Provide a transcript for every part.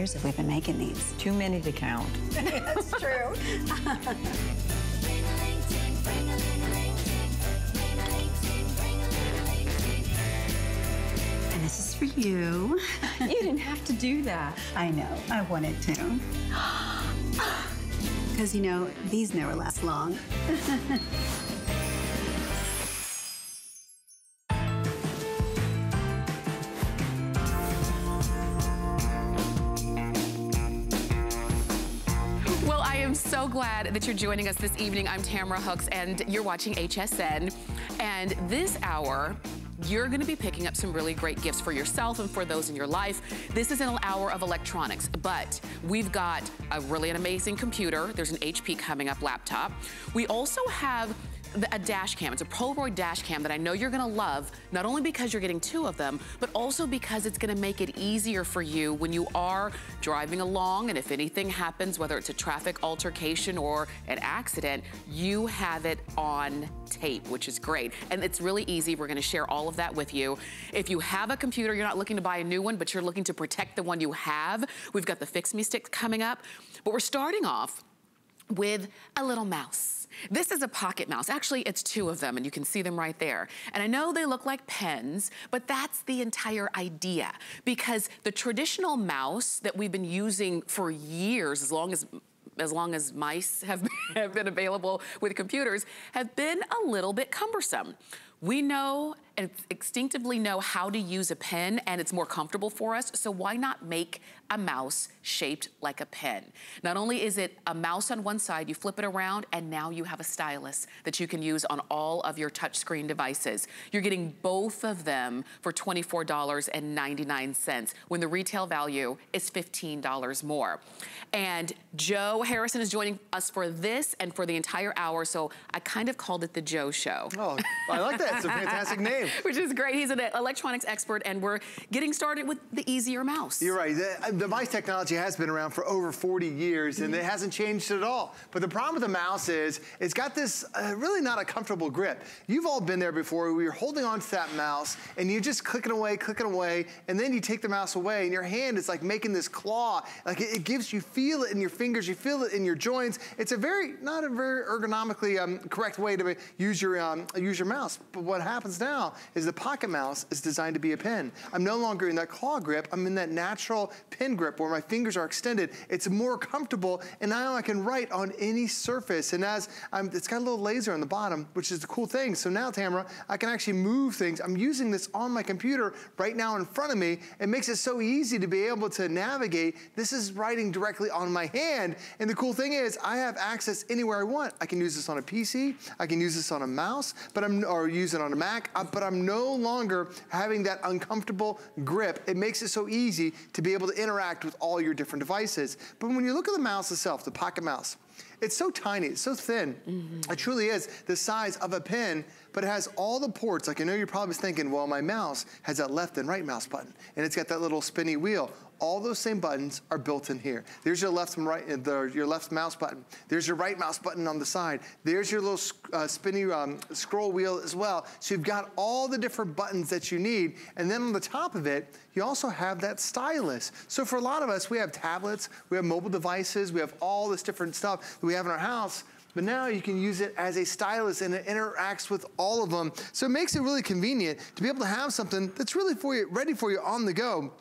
Years have we been making these? Too many to count. That's true. and this is for you. you didn't have to do that. I know, I wanted to. Because, you know, these never last long. glad that you're joining us this evening. I'm Tamara Hooks, and you're watching HSN. And this hour, you're gonna be picking up some really great gifts for yourself and for those in your life. This is an hour of electronics, but we've got a really an amazing computer. There's an HP coming up laptop. We also have a dash cam. It's a Polaroid dash cam that I know you're gonna love, not only because you're getting two of them, but also because it's gonna make it easier for you when you are driving along and if anything happens, whether it's a traffic altercation or an accident, you have it on tape, which is great. And it's really easy. We're gonna share all of that with you. If you have a computer, you're not looking to buy a new one, but you're looking to protect the one you have, we've got the Fix Me Stick coming up. But we're starting off with a little mouse. This is a pocket mouse. Actually, it's two of them, and you can see them right there. And I know they look like pens, but that's the entire idea. Because the traditional mouse that we've been using for years, as long as as long as mice have, have been available with computers, have been a little bit cumbersome. We know instinctively know how to use a pen and it's more comfortable for us, so why not make a mouse shaped like a pen? Not only is it a mouse on one side, you flip it around and now you have a stylus that you can use on all of your touchscreen devices. You're getting both of them for $24.99 when the retail value is $15 more. And Joe Harrison is joining us for this and for the entire hour, so I kind of called it the Joe Show. Oh, I like that. It's a fantastic name. Which is great. He's an electronics expert, and we're getting started with the easier mouse. You're right. The, the mice technology has been around for over 40 years, and it hasn't changed at all. But the problem with the mouse is it's got this uh, really not a comfortable grip. You've all been there before where you're holding onto that mouse, and you're just clicking away, clicking away, and then you take the mouse away, and your hand is like making this claw. Like it, it gives you feel it in your fingers, you feel it in your joints. It's a very not a very ergonomically um, correct way to use your um, use your mouse. But what happens now is the pocket mouse is designed to be a pen. I'm no longer in that claw grip. I'm in that natural pen grip where my fingers are extended. It's more comfortable, and now I can write on any surface. And as I'm, it's got a little laser on the bottom, which is the cool thing. So now, Tamara, I can actually move things. I'm using this on my computer right now in front of me. It makes it so easy to be able to navigate. This is writing directly on my hand. And the cool thing is I have access anywhere I want. I can use this on a PC. I can use this on a mouse, but I'm, or use it on a Mac, uh, but I'm no longer having that uncomfortable grip. It makes it so easy to be able to interact with all your different devices. But when you look at the mouse itself, the pocket mouse, it's so tiny, it's so thin. Mm -hmm. It truly is the size of a pen, but it has all the ports. Like I know you're probably thinking, well, my mouse has that left and right mouse button, and it's got that little spinny wheel all those same buttons are built in here. There's your left and right, the, your left mouse button. There's your right mouse button on the side. There's your little uh, spinny um, scroll wheel as well. So you've got all the different buttons that you need. And then on the top of it, you also have that stylus. So for a lot of us, we have tablets, we have mobile devices, we have all this different stuff that we have in our house. But now you can use it as a stylus and it interacts with all of them. So it makes it really convenient to be able to have something that's really for you, ready for you on the go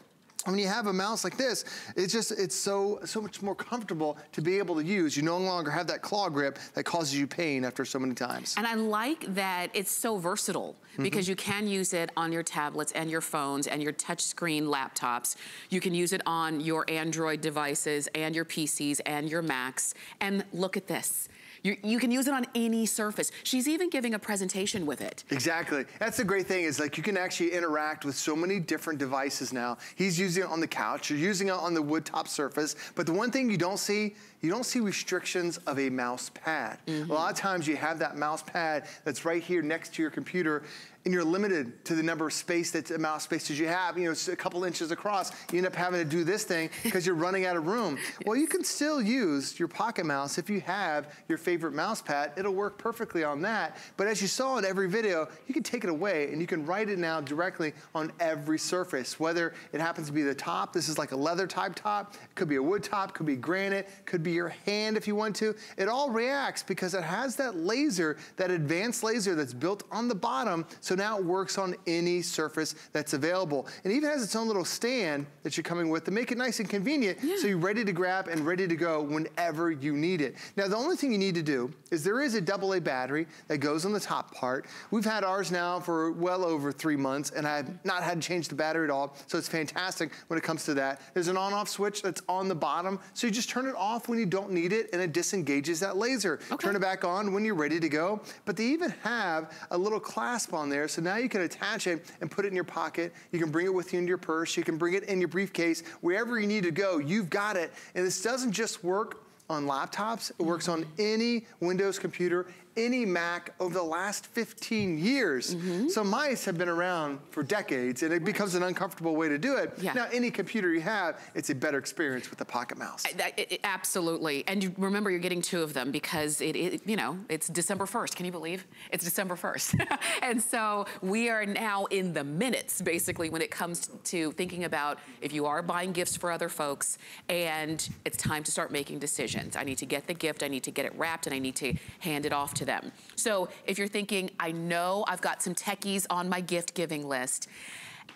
when you have a mouse like this, it's just, it's so, so much more comfortable to be able to use. You no longer have that claw grip that causes you pain after so many times. And I like that it's so versatile mm-hmm. because mm -hmm. you can use it on your tablets and your phones and your touchscreen laptops. You can use it on your Android devices and your PCs and your Macs. And look at this You, you can use it on any surface. She's even giving a presentation with it. Exactly. That's the great thing is like you can actually interact with so many different devices now. He's using it on the couch, you're using it on the wood top surface, but the one thing you don't see, you don't see restrictions of a mouse pad. Mm -hmm. A lot of times you have that mouse pad that's right here next to your computer and you're limited to the number of space that amount mouse spaces you have, you know, it's a couple inches across, you end up having to do this thing because you're running out of room. yes. Well, you can still use your pocket mouse if you have your favorite mouse pad. It'll work perfectly on that. But as you saw in every video, you can take it away and you can write it now directly on every surface, whether it happens to be the top, this is like a leather type top, it could be a wood top, could be granite, could be your hand if you want to. It all reacts because it has that laser, that advanced laser that's built on the bottom. So now it works on any surface that's available. And even has its own little stand that you're coming with to make it nice and convenient yeah. so you're ready to grab and ready to go whenever you need it. Now, the only thing you need to do is there is a AA battery that goes on the top part. We've had ours now for well over three months and I've not had to change the battery at all. So it's fantastic when it comes to that. There's an on-off switch that's on the bottom. So you just turn it off when you don't need it and it disengages that laser. Okay. Turn it back on when you're ready to go. But they even have a little clasp on there so now you can attach it and put it in your pocket. You can bring it with you in your purse. You can bring it in your briefcase. Wherever you need to go, you've got it. And this doesn't just work on laptops. It works on any Windows computer, any Mac over the last 15 years. Mm -hmm. So mice have been around for decades and it becomes an uncomfortable way to do it. Yeah. Now, any computer you have, it's a better experience with the Pocket Mouse. It, it, absolutely. And you, remember, you're getting two of them because it, it, you know, it's December 1st. Can you believe? It's December 1st. and so we are now in the minutes, basically, when it comes to thinking about if you are buying gifts for other folks and it's time to start making decisions. I need to get the gift, I need to get it wrapped, and I need to hand it off to them. So if you're thinking, I know I've got some techies on my gift giving list,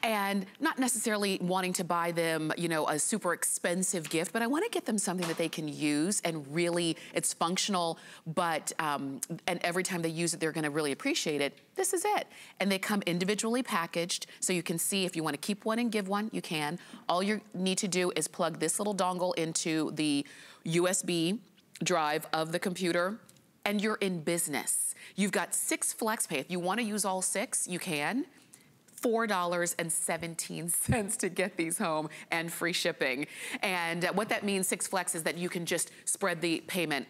and not necessarily wanting to buy them, you know, a super expensive gift, but I wanna get them something that they can use and really, it's functional, but, um, and every time they use it, they're gonna really appreciate it. This is it. And they come individually packaged, so you can see if you wanna keep one and give one, you can. All you need to do is plug this little dongle into the USB drive of the computer, and you're in business. You've got six flex pay. If you wanna use all six, you can. $4.17 to get these home and free shipping. And uh, what that means, Six Flex, is that you can just spread the payment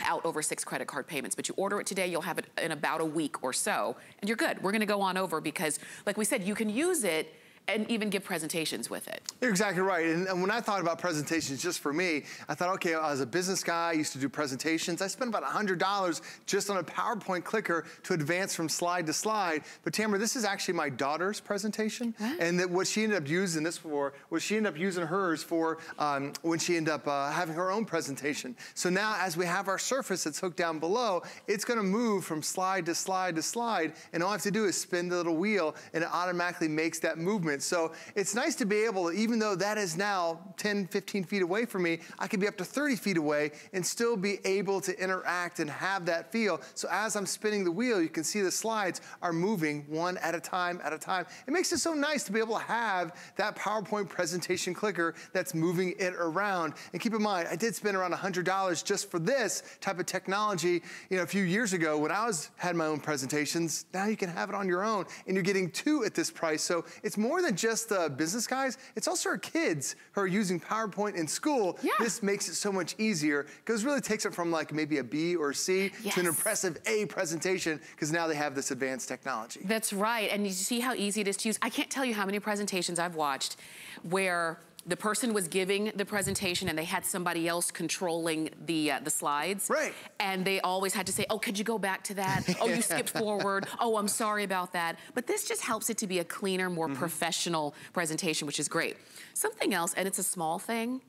out over six credit card payments. But you order it today, you'll have it in about a week or so, and you're good. We're gonna go on over because, like we said, you can use it and even give presentations with it. You're exactly right. And, and, when I thought about presentations just for me, I thought, okay, as a business guy, I used to do presentations. I spent about $100 just on a PowerPoint clicker to advance from slide to slide. But Tamara, this is actually my daughter's presentation. What? And that what she ended up using this for was she ended up using hers for um, when she ended up uh, having her own presentation. So now as we have our surface that's hooked down below, it's gonna move from slide to slide to slide. And all I have to do is spin the little wheel and it automatically makes that movement so it's nice to be able to, even though that is now 10, 15 feet away from me, I can be up to 30 feet away and still be able to interact and have that feel. So as I'm spinning the wheel, you can see the slides are moving one at a time at a time. It makes it so nice to be able to have that PowerPoint presentation clicker that's moving it around. And keep in mind, I did spend around $100 just for this type of technology, you know, a few years ago when I was had my own presentations. Now you can have it on your own and you're getting two at this price. So it's more than just the business guys, it's also our kids who are using PowerPoint in school. Yeah. This makes it so much easier because it really takes it from like maybe a B or C yes. to an impressive A presentation because now they have this advanced technology. That's right. And you see how easy it is to use. I can't tell you how many presentations I've watched where the person was giving the presentation and they had somebody else controlling the uh, the slides. Right. And they always had to say, oh, could you go back to that? Oh, you skipped forward. Oh, I'm sorry about that. But this just helps it to be a cleaner, more mm -hmm. professional presentation, which is great. Something else, and it's a small thing,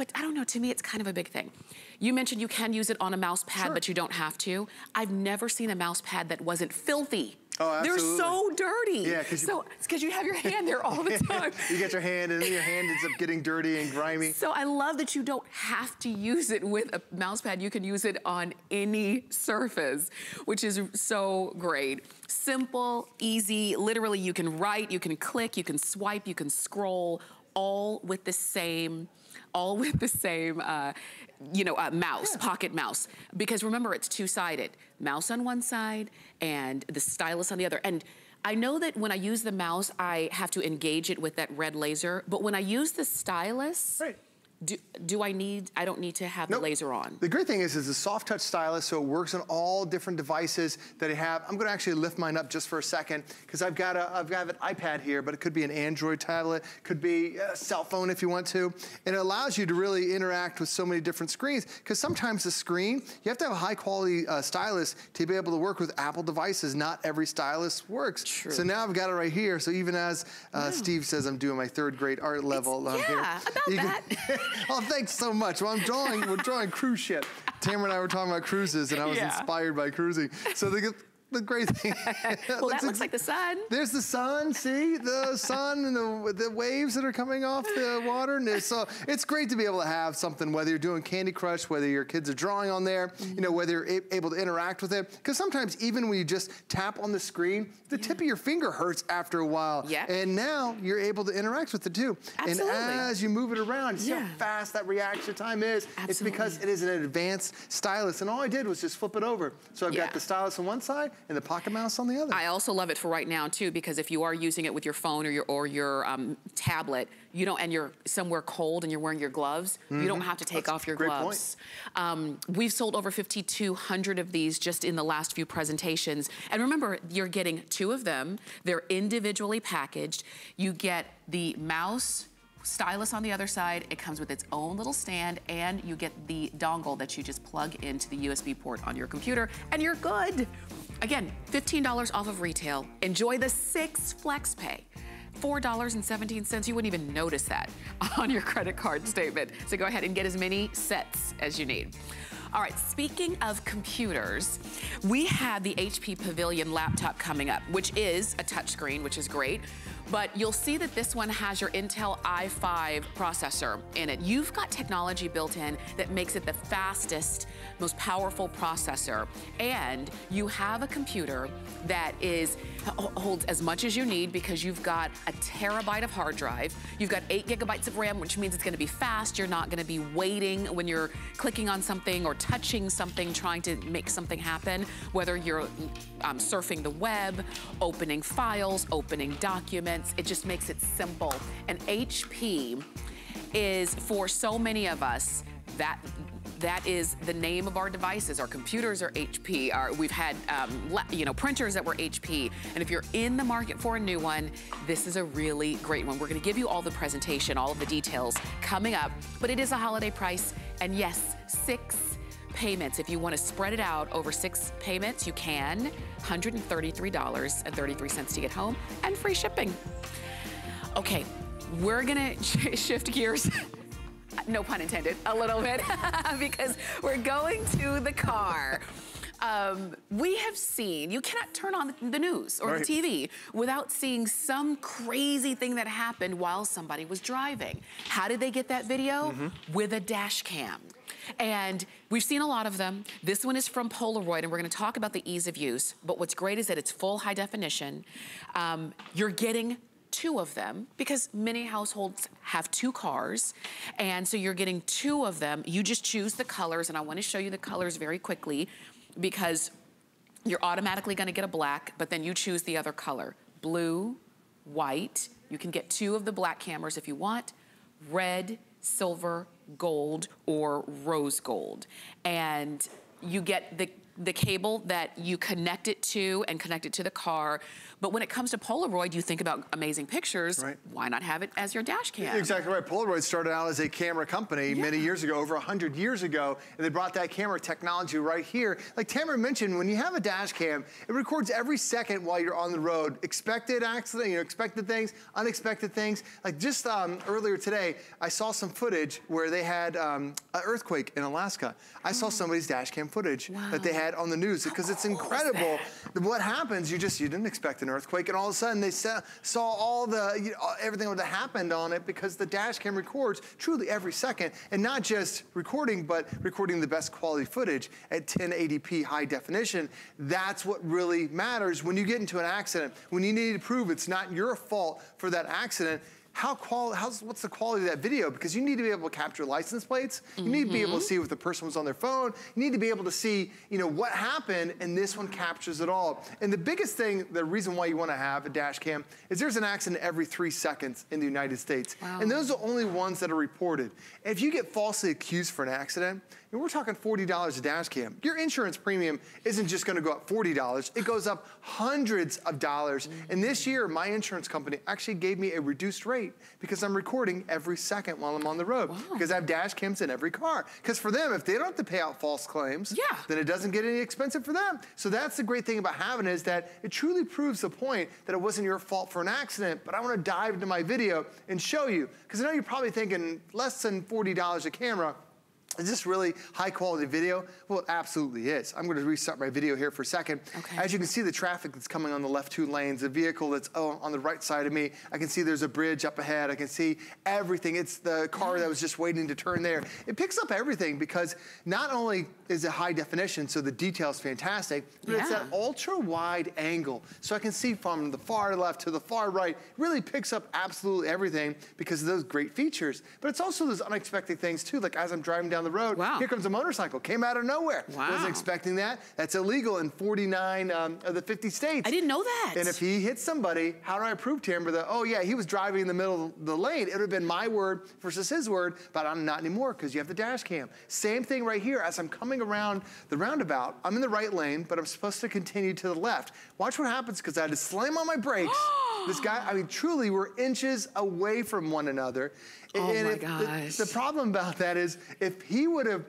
but I don't know, to me, it's kind of a big thing. You mentioned you can use it on a mouse pad, sure. but you don't have to. I've never seen a mouse pad that wasn't filthy. Oh, They're so dirty. Yeah, because so, you have your hand there all the time. you get your hand and then your hand ends up getting dirty and grimy. So I love that you don't have to use it with a mouse pad. You can use it on any surface, which is so great. Simple, easy, literally you can write, you can click, you can swipe, you can scroll, all with the same all with the same, uh, you know, uh, mouse, pocket mouse. Because remember, it's two-sided. Mouse on one side and the stylus on the other. And I know that when I use the mouse, I have to engage it with that red laser. But when I use the stylus, Right. Do, do I need, I don't need to have Nope. the laser on. The great thing is, it's a soft touch stylus, so it works on all different devices that I have. I'm gonna actually lift mine up just for a second, because I've got a, I've got an iPad here, but it could be an Android tablet, could be a cell phone if you want to. And it allows you to really interact with so many different screens, because sometimes the screen, you have to have a high quality uh, stylus to be able to work with Apple devices. Not every stylus works. True. So now I've got it right here. So even as uh, Steve says, I'm doing my third grade art level. on here. yeah, about You can- that. oh, thanks so much. Well, I'm drawing, we're drawing cruise ship. Tamara and I were talking about cruises, and I was Yeah. inspired by cruising. So the, the great thing. Well, that looks like the sun. There's the sun, see? The sun and the, the waves that are coming off the water. And so it's great to be able to have something, whether you're doing Candy Crush, whether your kids are drawing on there, you know, mm-hmm. whether you're able to interact with it. Because sometimes even when you just tap on the screen, the tip of your finger hurts after a while. Yeah. And now you're able to interact with it too. Absolutely. And as you move it around, you see Yeah. how fast that reaction time is. Absolutely. It's because it is an advanced stylus. And all I did was just flip it over. So I've Yeah. got the stylus on one side and the pocket mouse on the other. I also love it for right now too, because if you are using it with your phone or your or your um, tablet, you don't, and you're somewhere cold and you're wearing your gloves, you don't have to take That's off your great gloves. Um, we've sold over 5,200 of these just in the last few presentations. And remember, you're getting two of them. They're individually packaged. You get the mouse stylus on the other side. It comes with its own little stand and you get the dongle that you just plug into the USB port on your computer and you're good. Again, $15 off of retail. Enjoy the six flex pay. $4.17, you wouldn't even notice that on your credit card statement. So go ahead and get as many sets as you need. All right, speaking of computers, we have the HP Pavilion laptop coming up, which is a touchscreen, which is great. But you'll see that this one has your Intel i5 processor in it. You've got technology built in that makes it the fastest, most powerful processor. And you have a computer that is holds as much as you need because you've got a terabyte of hard drive. You've got eight gigabytes of RAM, which means it's gonna be fast. You're not gonna be waiting when you're clicking on something or touching something, trying to make something happen, whether you're um, surfing the web, opening files, opening documents. It just makes it simple. And HP is, for so many of us, that that is the name of our devices. Our computers are HP. Our, we've had, um, you know, printers that were HP. And if you're in the market for a new one, this is a really great one. We're gonna give you all the presentation, all of the details coming up, but it is a holiday price. And yes, six payments. If you want to spread it out over six payments, you can. $133.33 to get home and free shipping. Okay, we're gonna sh- shift gears. No pun intended, a little bit, because we're going to the car. Um, we have seen, you cannot turn on the news or Right. the TV without seeing some crazy thing that happened while somebody was driving. How did they get that video? With a dash cam. And we've seen a lot of them. This one is from Polaroid, and we're gonna talk about the ease of use. But what's great is that it's full high definition. Um, you're getting two of them because many households have two cars. And so you're getting two of them. You just choose the colors, and I wanna show you the colors very quickly because you're automatically gonna get a black, but then you choose the other color. Blue, white, you can get two of the black cameras if you want, red, silver, gold, or rose gold. And you get the, the cable that you connect it to and connect it to the car. But when it comes to Polaroid, you think about amazing pictures. Right. Why not have it as your dash cam? Exactly right. Polaroid started out as a camera company many years ago, over 100 years ago, and they brought that camera technology right here. Like Tamara mentioned, when you have a dash cam, it records every second while you're on the road. Expected accident, you know, expected things, unexpected things. Like just um, earlier today, I saw some footage where they had um, an earthquake in Alaska. I saw somebody's dash cam footage that they had on the news because it's incredible. What happens, you just, you didn't expect an earthquake, and all of a sudden they saw, saw all the, you know, everything that happened on it because the dash cam records truly every second, and not just recording, but recording the best quality footage at 1080p high definition. That's what really matters when you get into an accident. When you need to prove it's not your fault for that accident, how qual how's what's the quality of that video because you need to be able to capture license plates. You need to be able to mm-hmm. see if the person was on their phone. You need to be able to see, you know, what happened, and this one captures it all. And the biggest thing, the reason why you want to have a dash cam is there's an accident every three seconds in the United States, Wow. and those are only ones that are reported. If you get falsely accused for an accident, and we're talking $40 a dash cam. Your insurance premium isn't just gonna go up $40, it goes up hundreds of dollars. And this year, my insurance company actually gave me a reduced rate because I'm recording every second while I'm on the road. Because I have dash cams in every car. Because for them, if they don't have to pay out false claims, Yeah. then it doesn't get any expensive for them. So that's the great thing about having it is that it truly proves the point that it wasn't your fault for an accident, but I wanna dive into my video and show you. Because I know you're probably thinking less than $40 a camera, is this really high quality video? Well, it absolutely is. I'm gonna restart my video here for a second. Okay. As you can see the traffic that's coming on the left two lanes, the vehicle that's on the right side of me, I can see there's a bridge up ahead. I can see everything. It's the car that was just waiting to turn there. It picks up everything because not only is it high definition, so the detail's fantastic, but it's that ultra wide angle. So I can see from the far left to the far right, really picks up absolutely everything because of those great features. But it's also those unexpected things too, like as I'm driving down the road, Wow. here comes a motorcycle, came out of nowhere. Wow. Wasn't expecting that. That's illegal in 49 um, of the 50 states. I didn't know that. And if he hits somebody, how do I prove to him that, oh yeah, he was driving in the middle of the lane? It would have been my word versus his word, but I'm not anymore because you have the dash cam. Same thing right here. As I'm coming around the roundabout, I'm in the right lane, but I'm supposed to continue to the left. Watch what happens because I had to slam on my brakes. this guy, I mean, truly, we're inches away from one another. Oh my if- the- gosh. the problem about that is if he would have,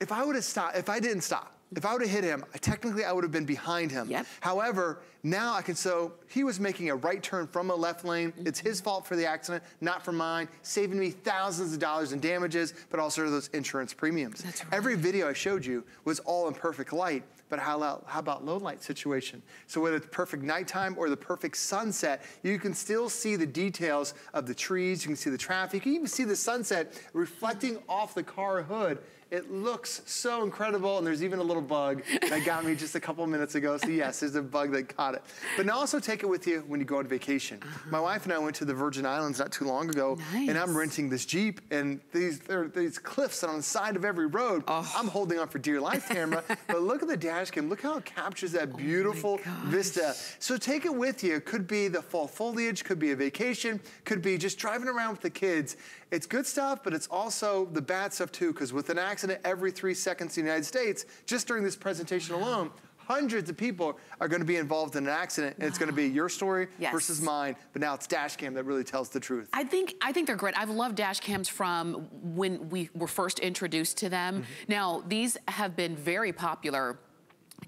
if I would have stopped, if I didn't stop, if I would have hit him, technically I would have been behind him. Yep. However, now I can, so he was making a right turn from a left lane. Mm-hmm. It's his fault for the accident, not for mine, saving me thousands of dollars in damages, but also those insurance premiums. That's right. Every video I showed you was all in perfect light, but how, lo- how about low light situation? So whether it's perfect nighttime or the perfect sunset, you can still see the details of the trees, you can see the traffic, you can even see the sunset reflecting mm-hmm. off the car hood. It looks so incredible, and there's even a little bug that got me just a couple minutes ago. So yes, there's a bug that caught it. But now also take it with you when you go on vacation. Uh-huh. My wife and I went to the Virgin Islands not too long ago, and I'm renting this Jeep, and these there are these cliffs on the side of every road. Oh. I'm holding on for dear life, camera. but look at the dash cam. Look how it captures that oh beautiful vista. So take it with you. Could be the fall foliage, could be a vacation, could be just driving around with the kids. It's good stuff, but it's also the bad stuff too, because with an accident every three seconds in the United States, just during this presentation alone, hundreds of people are going to be involved in an accident, and it's going to be your story Yes. versus mine. But now it's dash cam that really tells the truth. I think I think they're great. I've loved dash cams from when we were first introduced to them. Mm-hmm. Now these have been very popular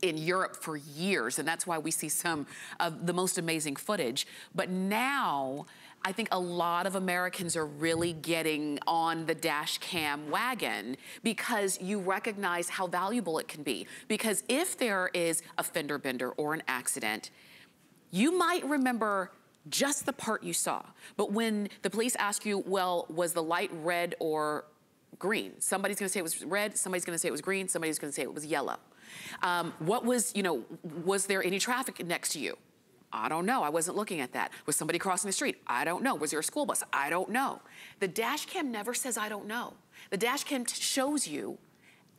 in Europe for years, and that's why we see some of the most amazing footage. But now, I think a lot of Americans are really getting on the dash cam wagon because you recognize how valuable it can be. Because if there is a fender bender or an accident, you might remember just the part you saw. But when the police ask you, well, was the light red or green? Somebody's gonna say it was red, somebody's gonna say it was green, somebody's gonna say it was yellow. Um, what was, you know, was there any traffic next to you? I don't know. I wasn't looking at that. Was somebody crossing the street? I don't know. Was there a school bus? I don't know. The dash cam never says I don't know. The dash cam shows you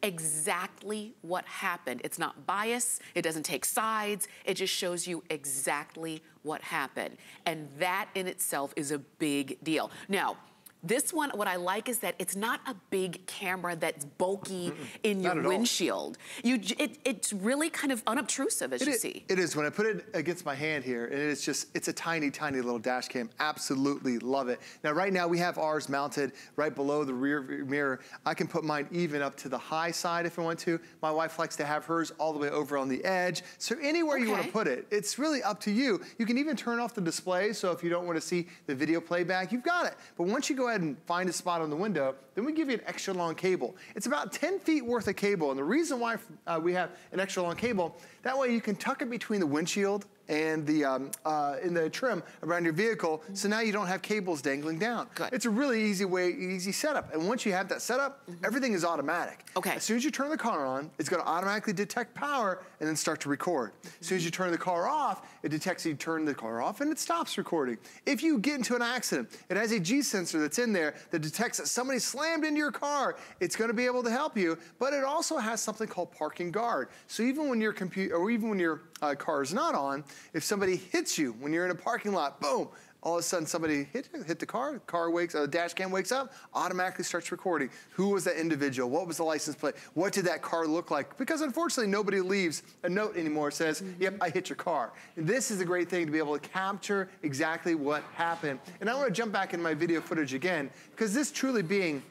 exactly what happened. It's not bias, it doesn't take sides, it just shows you exactly what happened. And that in itself is a big deal. Now, this one, what I like is that it's not a big camera that's bulky in your at all. windshield. You, it, it's really kind of unobtrusive, as It you is, see. it is. When I put it against my hand here, and it's just, it's a tiny, tiny little dash cam. Absolutely love it. Now, right now, we have ours mounted right below the rear view mirror. I can put mine even up to the high side if I want to. My wife likes to have hers all the way over on the edge. So anywhere you want to put it, it's really up to you. You can even turn off the display, so if you don't want to see the video playback, you've got it. But once you go ahead and find a spot on the window, then we give you an extra long cable. It's about 10 feet worth of cable, and the reason why uh, we have an extra long cable, that way you can tuck it between the windshield and the um, uh, in the trim around your vehicle, so now you don't have cables dangling down. Good. It's a really easy way, easy setup. And once you have that setup, everything is automatic. Okay. As soon as you turn the car on, it's going to automatically detect power and then start to record. As soon as you turn the car off, it detects you turn the car off and it stops recording. If you get into an accident, it has a G sensor that's in there that detects that somebody slammed into your car. It's gonna be able to help you, but it also has something called parking guard. So even when your computer, or even when your uh, car is not on, if somebody hits you when you're in a parking lot, boom, all of a sudden somebody hit, hit the car, car wakes, uh, dash cam wakes up, automatically starts recording. Who was that individual? What was the license plate? What did that car look like? Because unfortunately, nobody leaves a note anymore says, mm-hmm. yep, I hit your car. And this is a great thing to be able to capture exactly what happened. And I want to jump back into my video footage again, because this truly being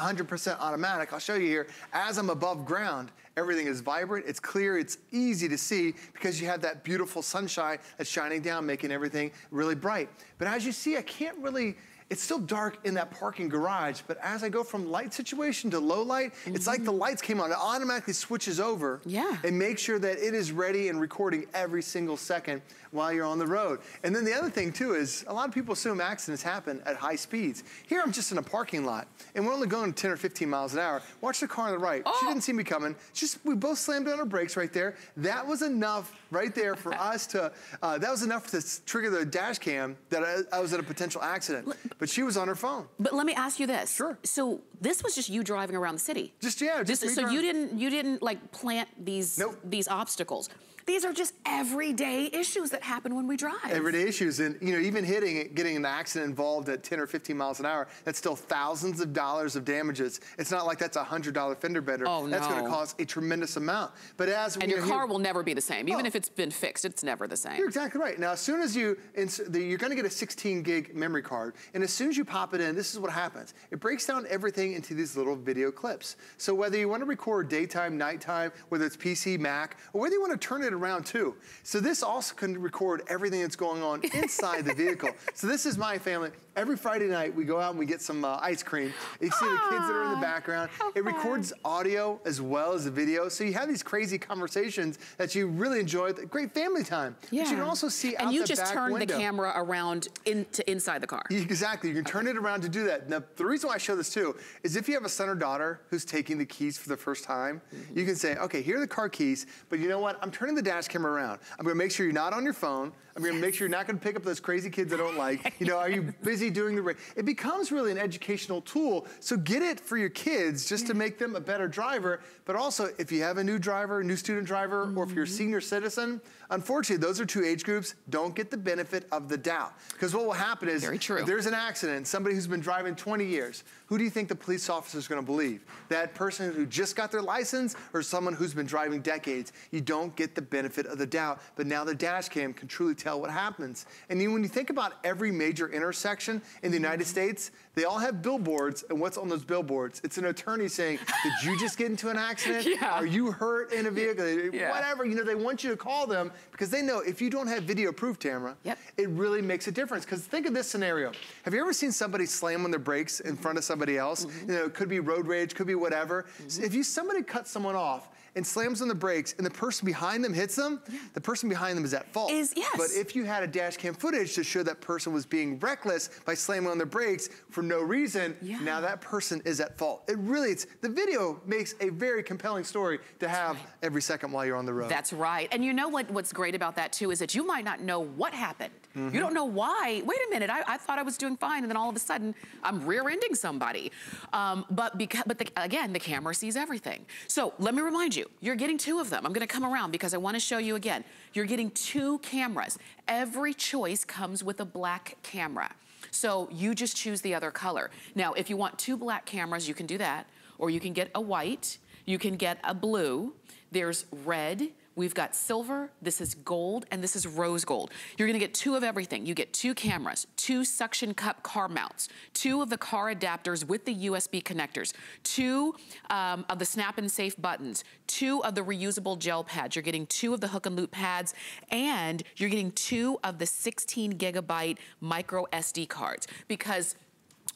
100% automatic. I'll show you here, as I'm above ground, everything is vibrant, it's clear, it's easy to see because you have that beautiful sunshine that's shining down, making everything really bright. But as you see, I can't really it's still dark in that parking garage, but as I go from light situation to low light, mm -hmm. it's like the mm-hmm. lights came on. It automatically switches over yeah. and makes sure that it is ready and recording every single second while you're on the road. And then the other thing too is a lot of people assume accidents happen at high speeds. Here I'm just in a parking lot and we're only going 10 or 15 miles an hour. Watch the car on the right. Oh. She didn't see me coming. Just, we both slammed on our brakes right there. That was enough right there for us to, uh, that was enough to trigger the dash cam that I, I was in a potential accident but she was on her phone. But let me ask you this. Sure. So this was just you driving around the city. Just yeah. Just this, so you didn't you didn't like plant these nope. these obstacles. These are just everyday issues that happen when we drive. Everyday issues. And, you know, even hitting, getting an accident involved at 10 or 15 miles an hour, that's still thousands of dollars of damages. It's not like that's a $100 fender bender. Oh, no. That's going to cost a tremendous amount. But as And your car will never be the same. Even oh. if it's been fixed, it's never the same. You're exactly right. Now, as soon as you, you're going to get a 16 gig memory card. And as soon as you pop it in, this is what happens. It breaks down everything into these little video clips. So whether you want to record daytime, nighttime, whether it's PC, Mac, or whether you want to turn it around too, so this also can record everything that's going on inside the vehicle. So this is my family. Every Friday night, we go out and we get some uh, ice cream. You see the kids that are in the background. It records audio as well as the video. So you have these crazy conversations that you really enjoy. Great family time. Yeah. But you can also see and you just turn window. the camera around into inside the car. Exactly. You can turn it around to do that. Now, the reason why I show this too is if you have a son or daughter who's taking the keys for the first time, mm -hmm. you can say, okay, here are the car keys, but you know what? I'm turning the dash camera around. I'm going to make sure you're not on your phone. I'm going to yes. make sure you're not going to pick up those crazy kids I don't like. You know, are you busy doing the race? It becomes really an educational tool. So get it for your kids just yeah. to make them a better driver. But also, if you have a new driver, new student driver, mm -hmm. or if you're a mm-hmm. senior citizen, unfortunately, those are two age groups. Don't get the benefit of the doubt. Because what will happen is, Very true. if there's an accident, somebody who's been driving 20 years, who do you think the police officer is going to believe? That person who just got their license or someone who's been driving decades? You don't get the benefit of the doubt. But now the dash cam can truly tell what happens. And when you think about every major intersection in the United mm-hmm. States, they all have billboards, and what's on those billboards? It's an attorney saying, did you just get into an accident? yeah. Are you hurt in a vehicle? Yeah. Whatever, you know, they want you to call them because they know if you don't have video proof, Tamara, yep. it really makes a difference. Because think of this scenario. Have you ever seen somebody slam on their brakes in front of somebody else? Mm -hmm. You know, it could be road rage, could be whatever. Mm -hmm. if you somebody cuts someone off, and slams on the brakes and the person behind them hits them, yeah. the person behind them is at fault. Is, yes. But if you had a dash cam footage to show that person was being reckless by slamming on the brakes for no reason, yeah. now that person is at fault. It really, it's, the video makes a very compelling story to have right. every second while you're on the road. That's right. And you know what, what's great about that too is that you might not know what happened. Mm -hmm. You don't know why. Wait a minute, I, I, thought I was doing fine and then all of a sudden I'm rear-ending somebody. Um, but because, but the, again, the camera sees everything. So let me remind you, you, you're getting two of them. I'm gonna come around because I wanna show you again. You're getting two cameras. Every choice comes with a black camera. So you just choose the other color. Now, if you want two black cameras, you can do that. Or you can get a white, you can get a blue. There's red, We've got silver, this is gold, and this is rose gold. You're gonna get two of everything. You get two cameras, two suction cup car mounts, two of the car adapters with the USB connectors, two um, of the snap and safe buttons, two of the reusable gel pads. You're getting two of the hook and loop pads, and you're getting two of the 16 gigabyte micro SD cards. Because,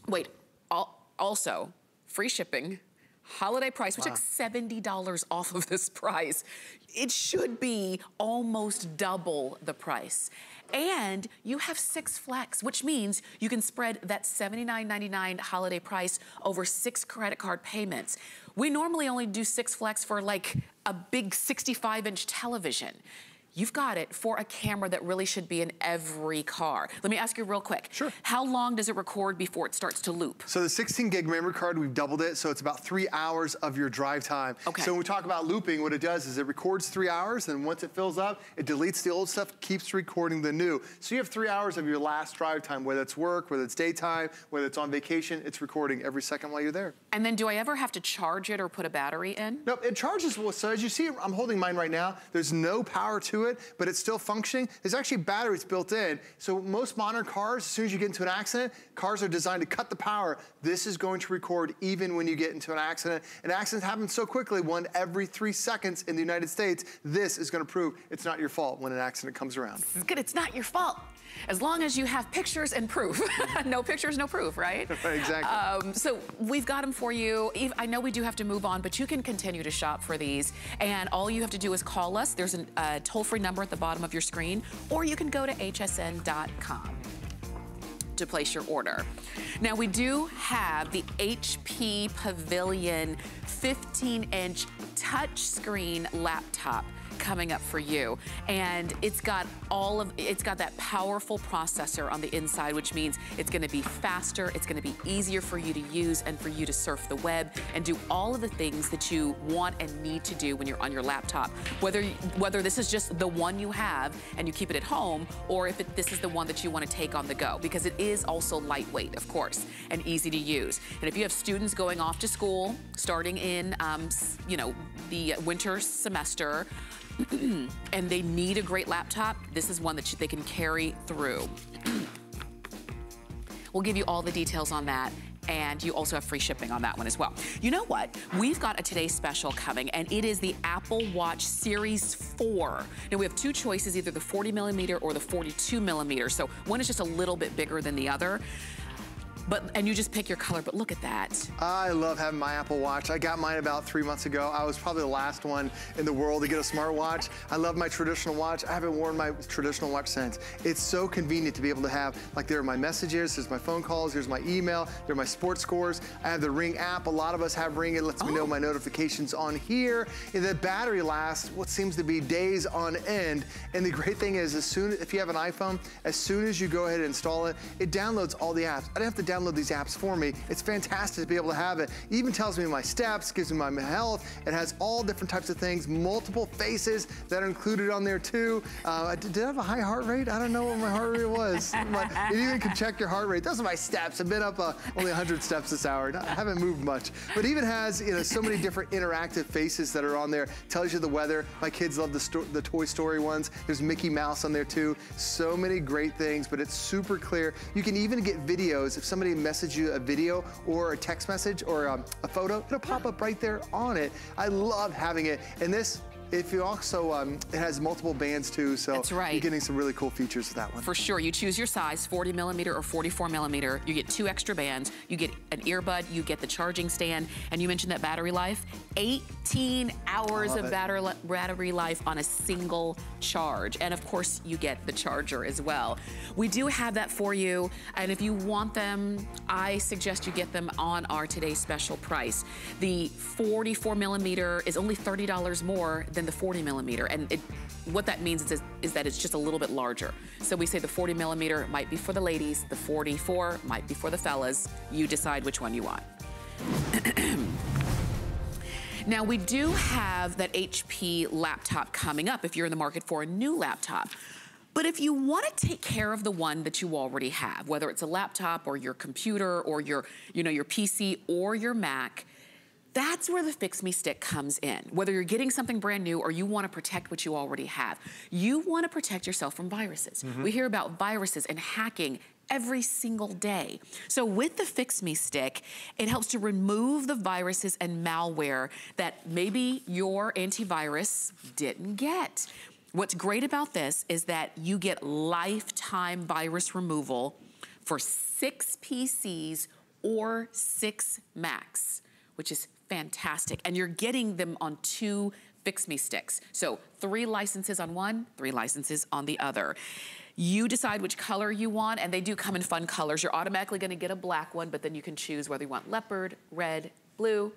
wait, also, free shipping, holiday price. We wow. took $70 off of this price. It should be almost double the price. And you have six flex, which means you can spread that $79.99 holiday price over six credit card payments. We normally only do six flex for like a big 65 inch television you've got it for a camera that really should be in every car. Let me ask you real quick. Sure. How long does it record before it starts to loop? So the 16 gig memory card, we've doubled it, so it's about three hours of your drive time. Okay. So when we talk about looping, what it does is it records three hours, and once it fills up, it deletes the old stuff, keeps recording the new. So you have three hours of your last drive time, whether it's work, whether it's daytime, whether it's on vacation, it's recording every second while you're there. And then do I ever have to charge it or put a battery in? Nope, it charges, well, so as you see, I'm holding mine right now. There's no power to it, but it's still functioning. There's actually batteries built in. So most modern cars, as soon as you get into an accident, cars are designed to cut the power. This is going to record even when you get into an accident. And accidents happen so quickly, one every three seconds in the United States. This is gonna prove it's not your fault when an accident comes around. It's good, it's not your fault. As long as you have pictures and proof. no pictures, no proof, right? Exactly. Um, so we've got them for you. I know we do have to move on, but you can continue to shop for these. And all you have to do is call us. There's a uh, toll-free number at the bottom of your screen, or you can go to hsn.com to place your order. Now we do have the HP Pavilion 15-inch touchscreen laptop coming up for you. And it's got all of, it's got that powerful processor on the inside, which means it's gonna be faster, it's gonna be easier for you to use and for you to surf the web and do all of the things that you want and need to do when you're on your laptop. Whether, whether this is just the one you have and you keep it at home, or if it, this is the one that you wanna take on the go, because it is also lightweight, of course, and easy to use. And if you have students going off to school, starting in, um, you know, the winter semester, and they need a great laptop, this is one that they can carry through. we'll give you all the details on that and you also have free shipping on that one as well. You know what? We've got a Today Special coming, and it is the Apple Watch Series 4. Now, we have two choices, either the 40 millimeter or the 42 millimeter, so one is just a little bit bigger than the other. But, and you just pick your color, but look at that. I love having my Apple Watch. I got mine about three months ago. I was probably the last one in the world to get a smartwatch. I love my traditional watch. I haven't worn my traditional watch since. It's so convenient to be able to have, like there are my messages, there's my phone calls, here's my email, there are my sports scores. I have the Ring app. A lot of us have Ring. It lets oh. me know oh. my notifications on here. And the battery lasts what seems to be days on end. And the great thing is, as soon if you have an iPhone, as soon as you go ahead and install it, it downloads all the apps. I don't have to download these apps for me. It's fantastic to be able to have it. it even tells me my steps, gives me my health. It has all different types of things, multiple faces that are included on there too. Uh, did, I have a high heart rate? I don't know what my heart rate was. but it even can check your heart rate. Those are my steps. I've been up uh, only 100 steps this hour. I haven't moved much. But even has you know so many different interactive faces that are on there. Tells you the weather. My kids love the, the Toy Story ones. There's Mickey Mouse on there too. So many great things, but it's super clear. You can even get videos if somebody messages you a video or a text message or um, a photo, it'll pop up right there on it. I love having it. And this if you also, um, it has multiple bands too, so That's right. you're getting some really cool features with that one. For sure, you choose your size, 40 millimeter or 44 millimeter. You get two extra bands, you get an earbud, you get the charging stand, and you mentioned that battery life, 18 hours of battery, battery life on a single charge. And of course, you get the charger as well. We do have that for you, and if you want them, I suggest you get them on our today's special price. The 44 millimeter is only $30 more than the 40 millimeter. And it, what that means is, is that it's just a little bit larger. So we say the 40 millimeter might be for the ladies, the 44 might be for the fellas. You decide which one you want. Now we do have that HP laptop coming up if you're in the market for a new laptop. But if you want to take care of the one that you already have, whether it's a laptop or your computer or your, you know, your PC or your Mac, that's where the Fix Me Stick comes in. Whether you're getting something brand new or you wanna protect what you already have, you wanna protect yourself from viruses. Mm -hmm. We hear about viruses and hacking every single day. So with the Fix Me Stick, it helps to remove the viruses and malware that maybe your antivirus didn't get. What's great about this is that you get lifetime virus removal for six PCs or six Macs, which is fantastic. And you're getting them on two Fix Me sticks. So three licenses on one, three licenses on the other. You decide which color you want, and they do come in fun colors. You're automatically gonna get a black one, but then you can choose whether you want leopard, red, blue,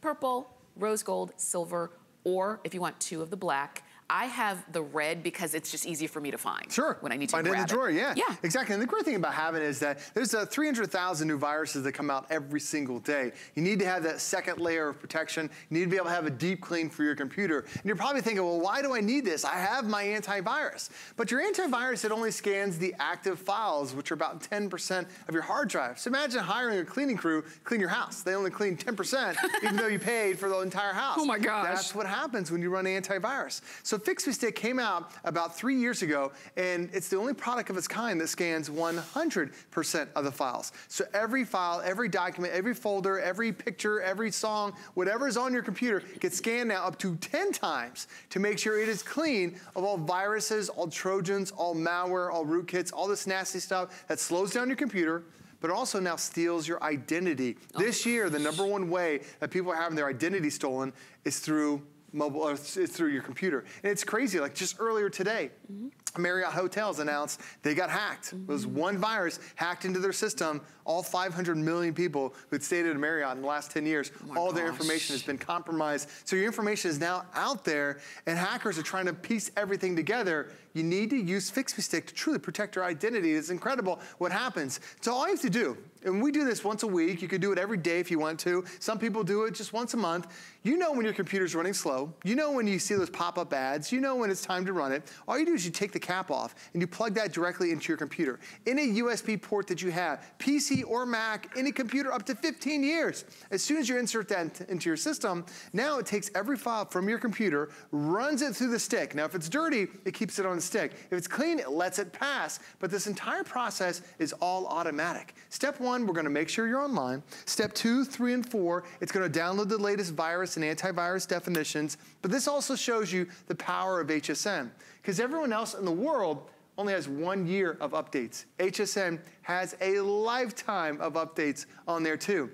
purple, rose gold, silver, or if you want two of the black, I have the red because it's just easy for me to find. Sure. When I need to Find it in the drawer, yeah. Yeah. Exactly. And the great thing about having it is that there's uh, 300,000 new viruses that come out every single day. You need to have that second layer of protection. You need to be able to have a deep clean for your computer. And you're probably thinking, well, why do I need this? I have my antivirus. But your antivirus, it only scans the active files, which are about 10% of your hard drive. So imagine hiring a cleaning crew clean your house. They only clean 10%, even though you paid for the entire house. Oh my gosh. That's what happens when you run antivirus. So Fix Me Stick came out about three years ago, and it's the only product of its kind that scans 100% of the files. So every file, every document, every folder, every picture, every song, whatever is on your computer gets scanned now up to 10 times to make sure it is clean of all viruses, all Trojans, all malware, all rootkits, all this nasty stuff that slows down your computer, but also now steals your identity. Oh. This year, the number one way that people are having their identity stolen is through mobile, or it's it's through your computer. And it's crazy, like just earlier today, mm-hmm. Marriott Hotels announced they got hacked. It was mm-hmm. one virus hacked into their system. All 500 million people who had stayed at a Marriott in the last 10 years, oh all their information has been compromised. So your information is now out there, and hackers are trying to piece everything together. You need to use Fix Me Stick to truly protect your identity. It's incredible what happens. So all you have to do, and we do this once a week. You could do it every day if you want to. Some people do it just once a month. You know when your computer's running slow. You know when you see those pop-up ads. You know when it's time to run it. All you do is you take the cap off and you plug that directly into your computer. In a USB port that you have, PC or Mac, any computer up to 15 years. As soon as you insert that into your system, now it takes every file from your computer, runs it through the stick. Now if it's dirty, it keeps it on the stick. If it's clean, it lets it pass. But this entire process is all automatic. Step one, we're gonna make sure you're online. Step two, three, and four, it's gonna download the latest virus and antivirus definitions. But this also shows you the power of HSN. Because everyone else in the world only has one year of updates. HSN has a lifetime of updates on there too.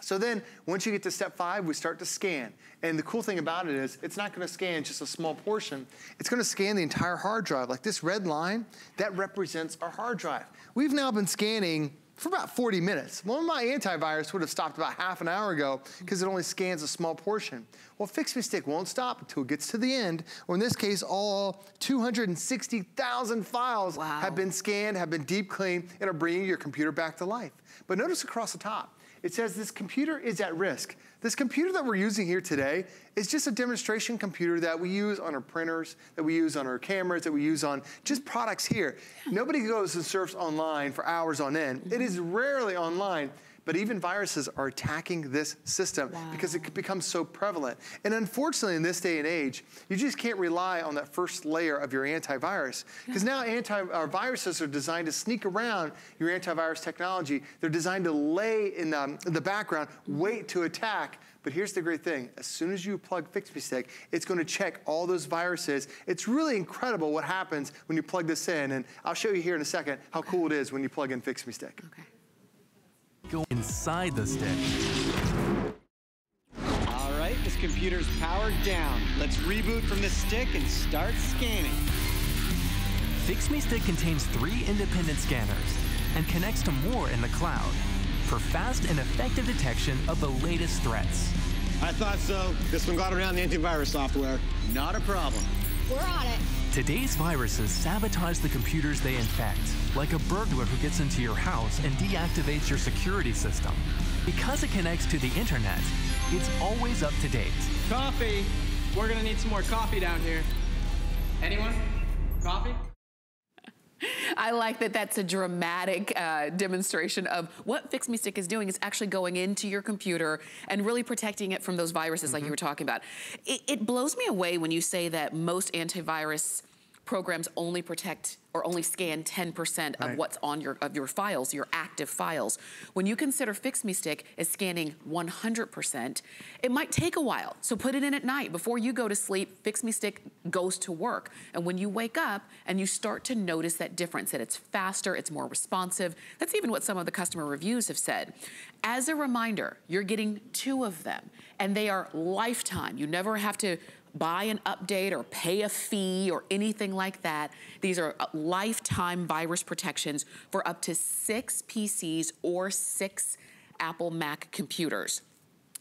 So then, once you get to step five, we start to scan. And the cool thing about it is, it's not gonna scan just a small portion. It's gonna scan the entire hard drive. Like this red line, that represents our hard drive. We've now been scanning for about 40 minutes. Well, my antivirus would have stopped about half an hour ago because it only scans a small portion. Well, Fix Me Stick won't stop until it gets to the end, or in this case, all 260,000 files Wow. have been scanned, have been deep cleaned, and are bringing your computer back to life. But notice across the top, it says this computer is at risk. This computer that we're using here today is just a demonstration computer that we use on our printers, that we use on our cameras, that we use on just products here. Nobody goes and surfs online for hours on end. It is rarely online. But even viruses are attacking this system because it becomes so prevalent. And unfortunately, in this day and age, you just can't rely on that first layer of your antivirus. Because now anti uh, viruses are designed to sneak around your antivirus technology. They're designed to lay in um, the background, wait to attack. But here's the great thing. As soon as you plug Fix Me Stick, it's gonna check all those viruses. It's really incredible what happens when you plug this in. And I'll show you here in a second how cool it is when you plug in Fix Me Stick. Okay. Go inside the stick. All right, this computer's powered down. Let's reboot from the stick and start scanning. Fix Me Stick contains three independent scanners and connects to more in the cloud for fast and effective detection of the latest threats. I thought so. This one got around the antivirus software. Not a problem. We're on it. Today's viruses sabotage the computers they infect, like a burglar who gets into your house and deactivates your security system. Because it connects to the internet, it's always up to date. Coffee. We're gonna need some more coffee down here. Anyone? Coffee? I like that that's a dramatic uh, demonstration of what Fix Me Stick is doing is actually going into your computer and really protecting it from those viruses like you were talking about. It, it blows me away when you say that most antivirus programs only protect or only scan 10% of Right. what's on your of your files, your active files. When you consider Fix Me Stick as scanning 100%, it might take a while. So put it in at night before you go to sleep. Fix Me Stick goes to work, and when you wake up and you start to notice that difference, that it's faster, it's more responsive. That's even what some of the customer reviews have said. As a reminder, you're getting two of them, and they are lifetime. You never have to buy an update or pay a fee or anything like that. These are uh, lifetime virus protections for up to six PCs or six Apple Mac computers.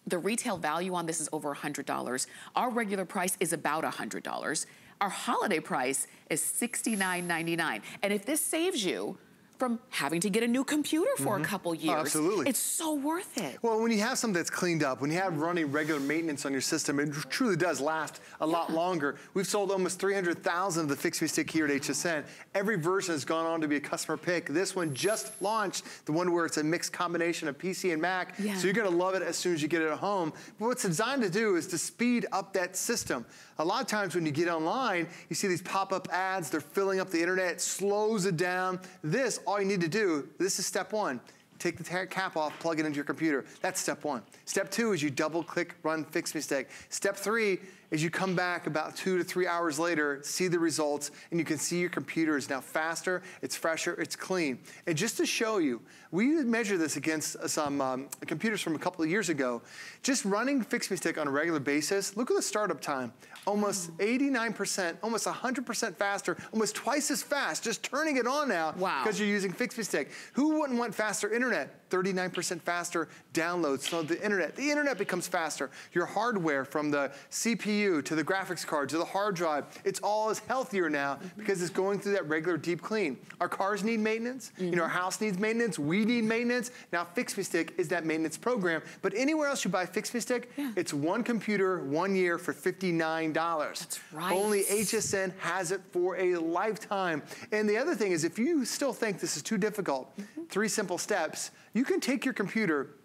The retail value on this is over $100. Our regular price is about $100. Our holiday price is $69.99. And if this saves you from having to get a new computer for a mm-hmm. couple oh, years. Oh, absolutely. It's so worth it. Well, when you have something that's cleaned up, when you have running regular maintenance on your system, it truly does last a lot longer. We've sold almost 300,000 of the Fix Me Stick here at HSN. Every version has gone on to be a customer pick. This one just launched, the one where it's a mixed combination of PC and Mac. Yeah. So you're gonna love it as soon as you get it at home. But what's it's designed to do is to speed up that system. A lot of times when you get online, you see these pop-up ads, they're filling up the internet, slows it down. This, all you need to do, this is step one. Take the cap off, plug it into your computer. That's step one. Step two is you double click run Fix Stick. Step three is you come back about two to three hours later, see the results, and you can see your computer is now faster, it's fresher, it's clean. And just to show you, we measure this against uh, some um, computers from a couple of years ago. Just running Fix Me Stick on a regular basis, look at the startup time. Almost hmm. 89%, almost 100% faster, almost twice as fast, just turning it on now Wow. because you're using Fix Me Stick. Who wouldn't want faster internet? 39% faster downloads. So the internet, the internet becomes faster. Your hardware from the CPU to the graphics card to the hard drive, it's all is healthier now mm-hmm. because it's going through that regular deep clean. Our cars need maintenance. You know, our mm-hmm. house needs maintenance. We need maintenance. Now Fix Me Stick is that maintenance program. But anywhere else you buy Fix Me Stick, it's one computer, one year for $59. That's right. Only HSN has it for a lifetime. And the other thing is if you still think this is too difficult, mm-hmm. three simple steps, you can take your computer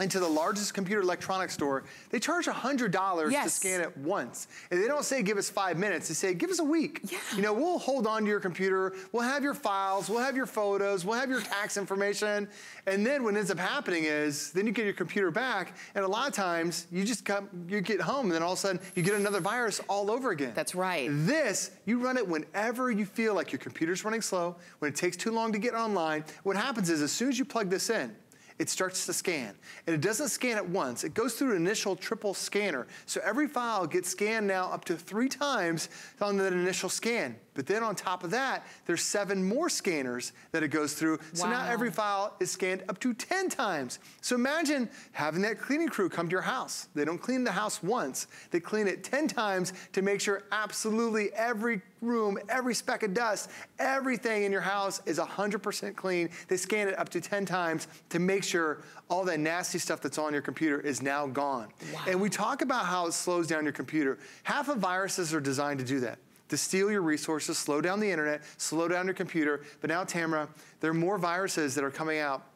into the largest computer electronics store. They charge $100 to scan it once. And they don't say give us five minutes, they say give us a week. You know, we'll hold on to your computer, we'll have your files, we'll have your photos, we'll have your tax information. And then what ends up happening is, then you get your computer back, and a lot of times you just come, you get home, and then all of a sudden you get another virus all over again. That's right. This, you run it whenever you feel like your computer's running slow, when it takes too long to get online. What happens is as soon as you plug this in, it starts to scan. And it doesn't scan at once. It goes through an initial triple scanner. So every file gets scanned now up to three times on that initial scan. But then on top of that, there's seven more scanners that it goes through. So now every file is scanned up to 10 times. So imagine having that cleaning crew come to your house. They don't clean the house once, they clean it 10 times to make sure absolutely every room, every speck of dust, everything in your house is 100% clean. They scan it up to 10 times to make sure all that nasty stuff that's on your computer is now gone. And we talk about how it slows down your computer. Half of viruses are designed to do that to steal your resources, slow down the internet, slow down your computer. But now, Tamara, there are more viruses that are coming out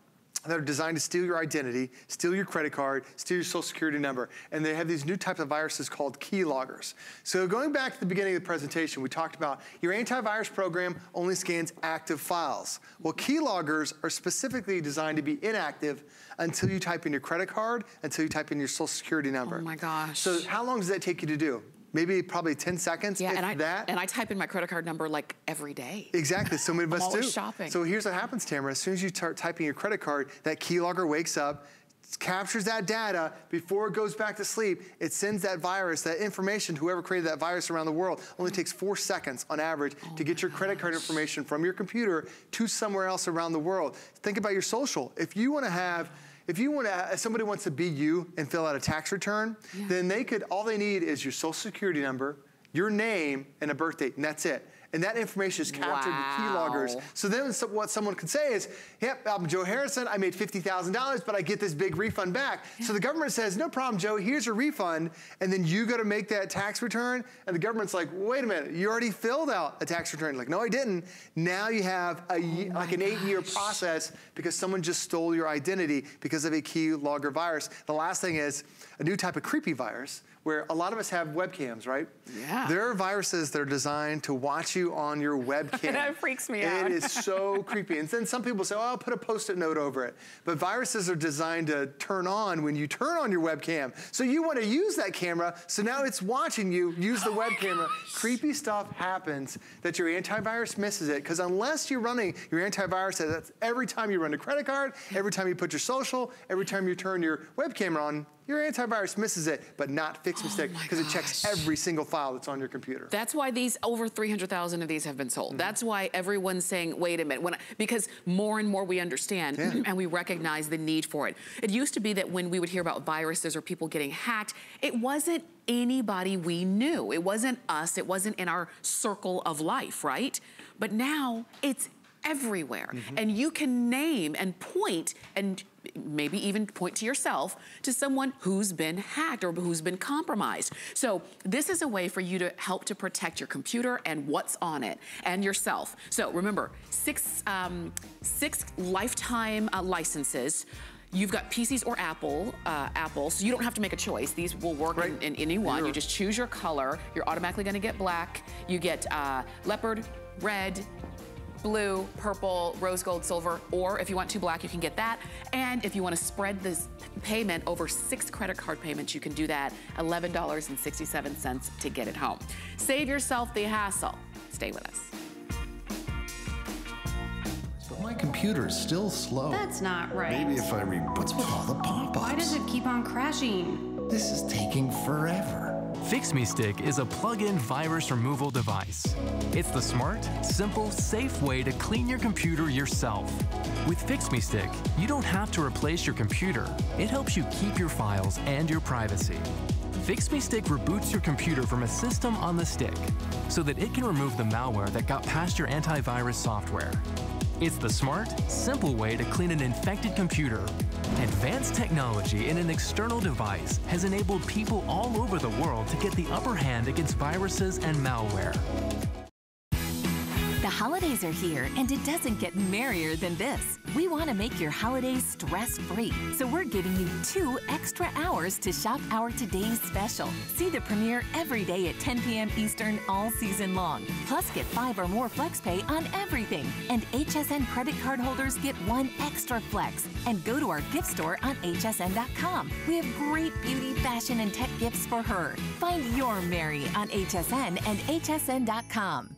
that are designed to steal your identity, steal your credit card, steal your social security number. And they have these new types of viruses called keyloggers. So going back to the beginning of the presentation, we talked about your antivirus program only scans active files. Well, keyloggers are specifically designed to be inactive until you type in your credit card, until you type in your social security number. Oh my gosh. So how long does that take you to do? Maybe probably 10 seconds, Yeah, and I, that. and I type in my credit card number like every day. Exactly, so many of us do. shopping. So here's what happens, Tamara. As soon as you start typing your credit card, that keylogger wakes up, captures that data before it goes back to sleep. It sends that virus, that information, whoever created that virus around the world. Only takes four seconds on average Oh to get your credit card information from your computer to somewhere else around the world. Think about your social. If you want to have if you want to, if somebody wants to be you and fill out a tax return, then they could, all they need is your social security number, your name, and a birth date, and that's it. And that information is captured Wow. with keyloggers. So then so- what someone could say is, yep, I'm Joe Harrison, I made $50,000, but I get this big refund back. So the government says, no problem, Joe, here's your refund. And then you go to make that tax return, and the government's like, wait a minute, you already filled out a tax return. Like, no, I didn't. Now you have a, oh ye- like an eight-year process because someone just stole your identity because of a keylogger virus. The last thing is a new type of creepy virus where a lot of us have webcams, right? Yeah. There are viruses that are designed to watch you on your webcam. That freaks me out. It is so creepy. And then some people say, oh, I'll put a post-it note over it. But viruses are designed to turn on when you turn on your webcam. So you want to use that camera, so now it's watching you use the oh web camera. Creepy stuff happens that your antivirus misses it, because unless you're running your antivirus, that's every time you run a credit card, every time you put your social, every time you turn your web camera on, your antivirus misses it, but not Fix Me Stick because it checks every single file that's on your computer. That's why these over 300,000 of these have been sold. Mm -hmm. That's why everyone's saying, wait a minute, when I, because more and more we understand yeah. and we recognize the need for it. It used to be that when we would hear about viruses or people getting hacked, it wasn't anybody we knew. It wasn't us, it wasn't in our circle of life, right? But now it's everywhere. Mm -hmm. And you can name and point and maybe even point to yourself to someone who's been hacked or who's been compromised. So this is a way for you to help to protect your computer and what's on it and yourself. So remember, six, um, six lifetime uh, licenses. You've got PCs or Apple, uh, Apple, so you don't have to make a choice. These will work right. in, in, any one. You just choose your color. You're automatically gonna get black. You get uh, leopard, red, blue, purple, rose gold, silver, or if you want two black, you can get that. And if you want to spread this payment over six credit card payments, you can do that, $11.67 to get it home. Save yourself the hassle. Stay with us. But my computer's still slow. That's not right. Maybe if I reboot. What's with all the pop-ups? Why does it keep on crashing? This is taking forever. Fix Me Stick is a plug-in virus removal device. It's the smart, simple, safe way to clean your computer yourself. With Fix Me Stick, you don't have to replace your computer. It helps you keep your files and your privacy. Fix Me Stick reboots your computer from a system on the stick so that it can remove the malware that got past your antivirus software. It's the smart, simple way to clean an infected computer. Advanced technology in an external device has enabled people all over the world to get the upper hand against viruses and malware. The holidays are here, and it doesn't get merrier than this. We want to make your holidays stress free, so we're giving you two extra hours to shop our today's special. See the premiere every day at 10 p.m. Eastern all season long. Plus, get five or more flex pay on everything. And HSN credit card holders get one extra flex. And go to our gift store on hsn.com. We have great beauty, fashion, and tech gifts for her. Find your merry on HSN and hsn.com.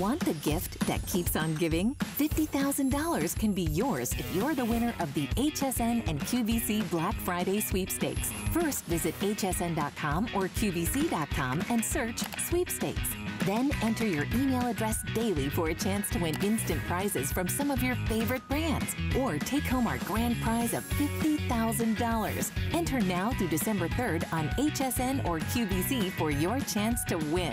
Want the gift that keeps on giving? $50,000 can be yours if you're the winner of the HSN and QVC Black Friday sweepstakes. First, visit hsn.com or qvc.com and search sweepstakes. Then enter your email address daily for a chance to win instant prizes from some of your favorite brands or take home our grand prize of $50,000. Enter now through December 3rd on HSN or QVC for your chance to win.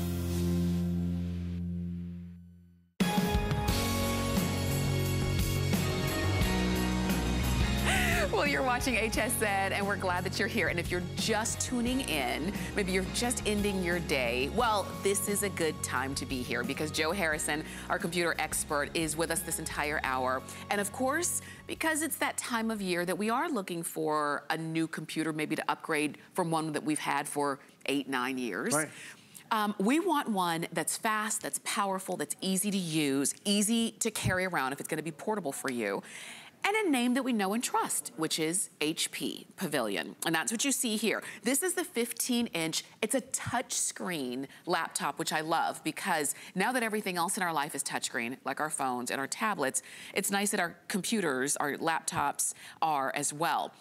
Well, you're watching HSN and we're glad that you're here. And if you're just tuning in, maybe you're just ending your day, well, this is a good time to be here because Joe Harrison, our computer expert, is with us this entire hour. And of course, because it's that time of year that we are looking for a new computer, maybe to upgrade from one that we've had for eight, nine years. Right. Um, we want one that's fast, that's powerful, that's easy to use, easy to carry around if it's gonna be portable for you and a name that we know and trust, which is HP Pavilion. And that's what you see here. This is the 15 inch, it's a touchscreen laptop, which I love because now that everything else in our life is touchscreen, like our phones and our tablets, it's nice that our computers, our laptops are as well.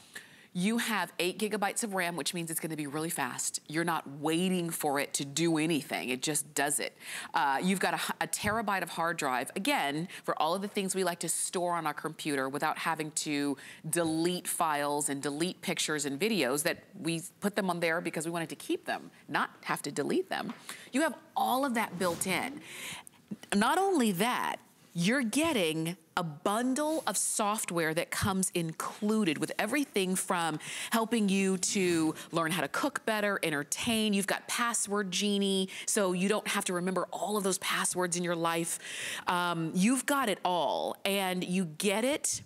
You have eight gigabytes of RAM, which means it's gonna be really fast. You're not waiting for it to do anything. It just does it. Uh, you've got a, a, terabyte of hard drive, again, for all of the things we like to store on our computer without having to delete files and delete pictures and videos that we put them on there because we wanted to keep them, not have to delete them. You have all of that built in. Not only that, you're getting a bundle of software that comes included with everything from helping you to learn how to cook better, entertain. You've got Password Genie, so you don't have to remember all of those passwords in your life. Um, you've got it all, and you get it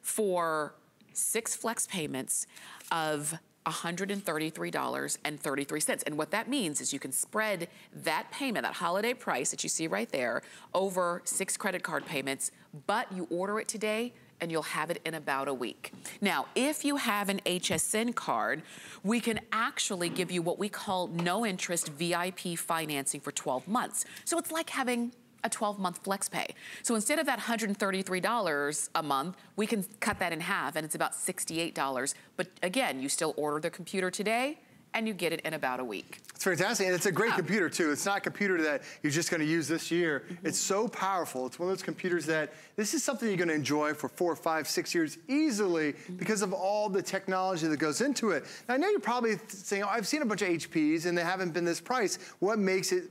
for six flex payments of $133.33. And what that means is you can spread that payment, that holiday price that you see right there, over six credit card payments, but you order it today, and you'll have it in about a week. Now, if you have an HSN card, we can actually give you what we call no interest VIP financing for 12 months. So it's like having a 12-month flex pay. So instead of that $133 a month, we can cut that in half and it's about $68. But again, you still order the computer today and you get it in about a week. It's fantastic, and it's a great yeah. computer too. It's not a computer that you're just gonna use this year. Mm -hmm. It's so powerful. It's one of those computers that this is something you're gonna enjoy for four, five, six years easily mm -hmm. because of all the technology that goes into it. Now I know you're probably saying, oh, I've seen a bunch of HPs and they haven't been this price. What makes it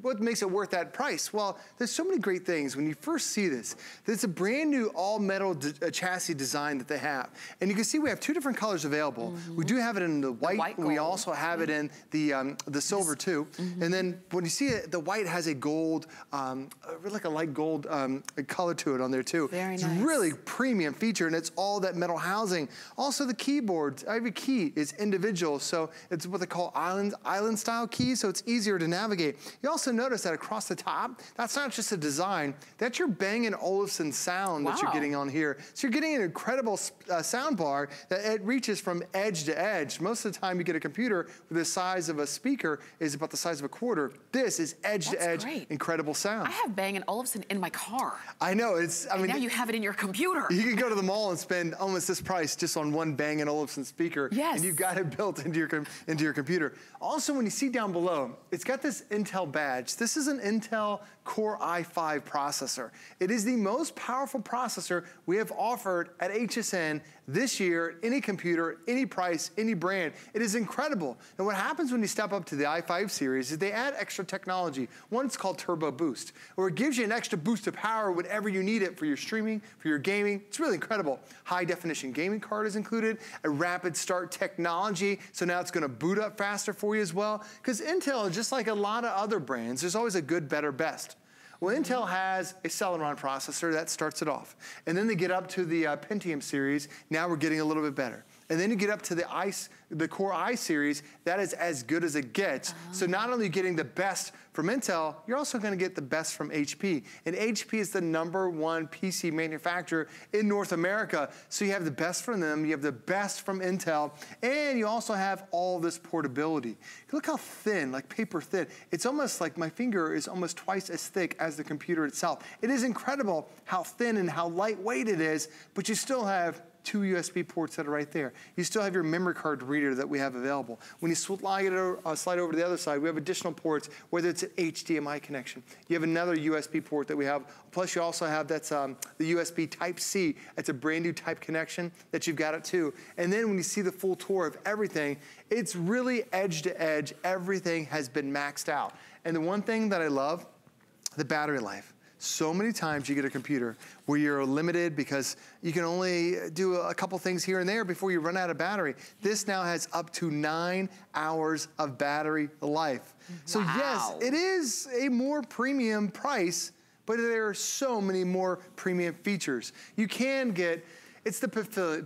what makes it worth that price? Well, there's so many great things. When you first see this, it's a brand new all metal uh, chassis design that they have. And you can see we have two different colors available. Mm -hmm. We do have it in the white. The white we also have it in the um, the silver too. Mm -hmm. And then when you see it, the white has a gold, um, like a light gold um, color to it on there too. Very it's nice. really premium feature and it's all that metal housing. Also the keyboard, every key is individual. So it's what they call island, island style keys. So it's easier to navigate. You you also notice that across the top, that's not just a design, that's your Bang & Olufsen sound wow. that you're getting on here. So you're getting an incredible uh, sound bar that it reaches from edge to edge. Most of the time you get a computer with the size of a speaker is about the size of a quarter. This is edge that's to edge, great. incredible sound. I have Bang & Olufsen in my car. I know, it's, I and mean. now you have it in your computer. You can go to the mall and spend almost this price just on one Bang & Olufsen speaker. Yes. And you've got it built into your, into your computer. Also, when you see down below, it's got this Intel badge. This is an Intel Core i5 processor. It is the most powerful processor we have offered at HSN this year, any computer, any price, any brand. It is incredible. And what happens when you step up to the i5 series is they add extra technology. One is called Turbo Boost, where it gives you an extra boost of power whenever you need it for your streaming, for your gaming. It's really incredible. High definition gaming card is included, a rapid start technology, so now it's gonna boot up faster for you as well. Because Intel, just like a lot of other brands, there's always a good, better, best. Well, Intel has a Celeron processor that starts it off. And then they get up to the uh, Pentium series. Now we're getting a little bit better. And then you get up to the ice, the Core i series, that is as good as it gets. Oh. So ah. not only getting the best from Intel, you're also gonna get the best from HP. And HP is the number one PC manufacturer in North America. So you have the best from them, you have the best from Intel, and you also have all this portability. Look how thin, like paper thin. It's almost like my finger is almost twice as thick as the computer itself. It is incredible how thin and how lightweight it is, but you still have two USB ports that are right there. You still have your memory card reader that we have available. When you slide, uh, slide over to the other side, we have additional ports, whether it's an HDMI connection. You have another USB port that we have. Plus you also have that's um, the USB Type-C. That's a brand new type connection that you've got it too. And then when you see the full tour of everything, it's really edge to edge. Everything has been maxed out. And the one thing that I love, the battery life. So many times you get a computer where you're limited because you can only do a couple things here and there before you run out of battery. This now has up to nine hours of battery life. So wow. yes, it is a more premium price, but there are so many more premium features. You can get it's the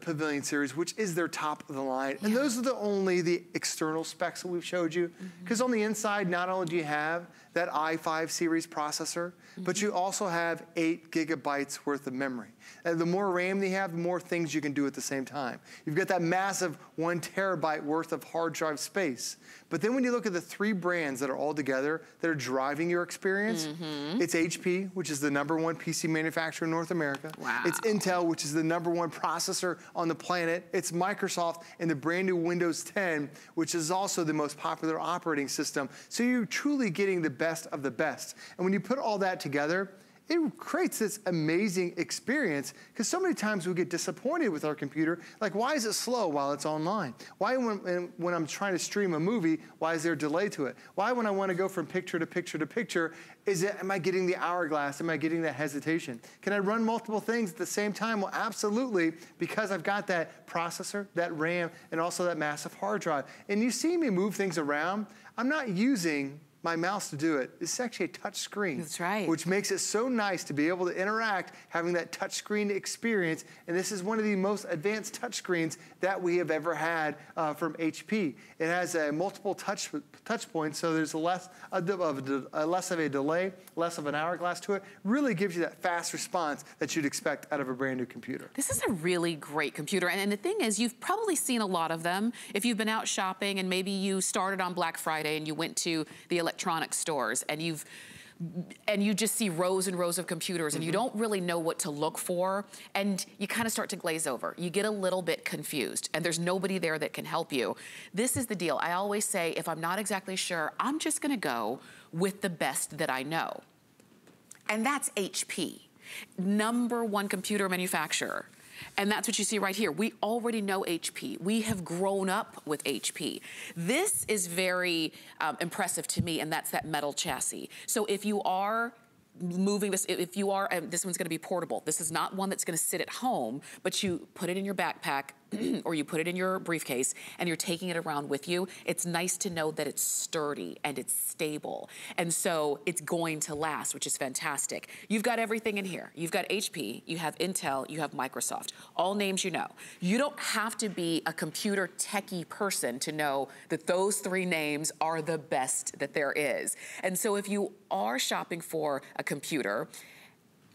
Pavilion series, which is their top of the line. Yeah. And those are the only the external specs that we've showed you. Because mm-hmm. mm -hmm. on the inside, not only do you have that i5 series processor, but you mm-hmm. also have eight gigabytes worth of memory. And the more RAM you have, the more things you can do at the same time. You've got that massive one terabyte worth of hard drive space. But then when you look at the three brands that are all together that are driving your experience, mm-hmm. it's HP, which is the number one PC manufacturer in North America. Wow. It's Intel, which is the number one processor on the planet. It's Microsoft and the brand new Windows 10, which is also the most popular operating system. So you're truly getting the best of the best. And when you put all that together, it creates this amazing experience because so many times we get disappointed with our computer. Like, why is it slow while it's online? Why, when, when I'm trying to stream a movie, why is there a delay to it? Why, when I want to go from picture to picture to picture, is it, am I getting the hourglass? Am I getting that hesitation? Can I run multiple things at the same time? Well, absolutely, because I've got that processor, that RAM, and also that massive hard drive. And you see me move things around. I'm not using my mouse to do it. It's actually a touch screen. That's right. Which makes it so nice to be able to interact, having that touch screen experience. And this is one of the most advanced touch screens that we have ever had uh, from HP. It has uh, multiple touch touch points, so there's less of a, a, less of a delay, less of an hourglass to it. Really gives you that fast response that you'd expect out of a brand new computer. This is a really great computer. And, and the thing is, you've probably seen a lot of them. If you've been out shopping and maybe you started on Black Friday and you went to the electronic stores and you've and you just see rows and rows of computers and you mm-hmm. don't really know what to look for and you kind of start to glaze over. You get a little bit confused and there's nobody there that can help you. This is the deal. I always say if I'm not exactly sure, I'm just gonna go with the best that I know. And that's HP, number one computer manufacturer. And that's what you see right here. We already know HP. We have grown up with HP. This is very um, impressive to me, and that's that metal chassis. So if you are moving this, if you are, um, this one's gonna be portable. This is not one that's gonna sit at home, but you put it in your backpack or you put it in your briefcase and you're taking it around with you. It's nice to know that it's sturdy and it's stable. And so it's going to last, which is fantastic. You've got everything in here. You've got HP, you have Intel, you have Microsoft, all names you know. You don't have to be a computer techie person to know that those three names are the best that there is. And so if you are shopping for a computer,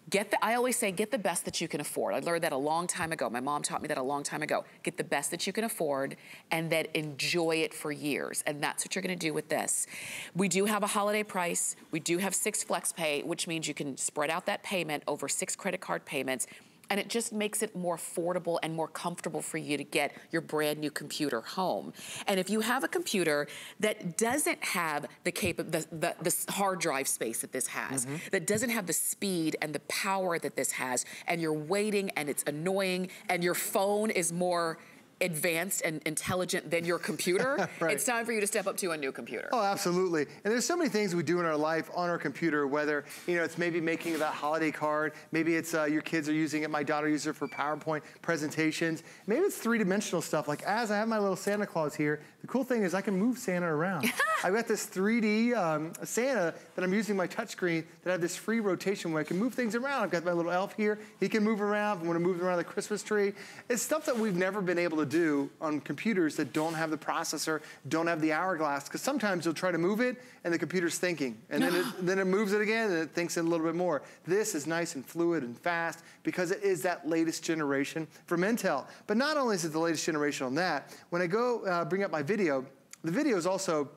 Get the, I always say, get the best that you can afford. I learned that a long time ago. My mom taught me that a long time ago. Get the best that you can afford and then enjoy it for years. And that's what you're gonna do with this. We do have a holiday price. We do have six flex pay, which means you can spread out that payment over six credit card payments and it just makes it more affordable and more comfortable for you to get your brand new computer home. And if you have a computer that doesn't have the, cap the, the, the hard drive space that this has, mm -hmm. that doesn't have the speed and the power that this has, and you're waiting and it's annoying, and your phone is more advanced and intelligent than your computer, right. it's time for you to step up to a new computer. Oh, absolutely. And there's so many things we do in our life on our computer, whether, you know, it's maybe making that holiday card, maybe it's uh, your kids are using it, my daughter uses it for PowerPoint presentations, maybe it's three-dimensional stuff, like as I have my little Santa Claus here, the cool thing is I can move Santa around. I've got this 3D um, Santa that I'm using my touchscreen that have this free rotation where I can move things around. I've got my little elf here, he can move around, I wanna move around the Christmas tree. It's stuff that we've never been able to do on computers that don't have the processor, don't have the hourglass, because sometimes you'll try to move it and the computer's thinking. And then, it, then it moves it again and it thinks a little bit more. This is nice and fluid and fast because it is that latest generation from Intel. But not only is it the latest generation on that, when I go uh, bring up my video, the video is also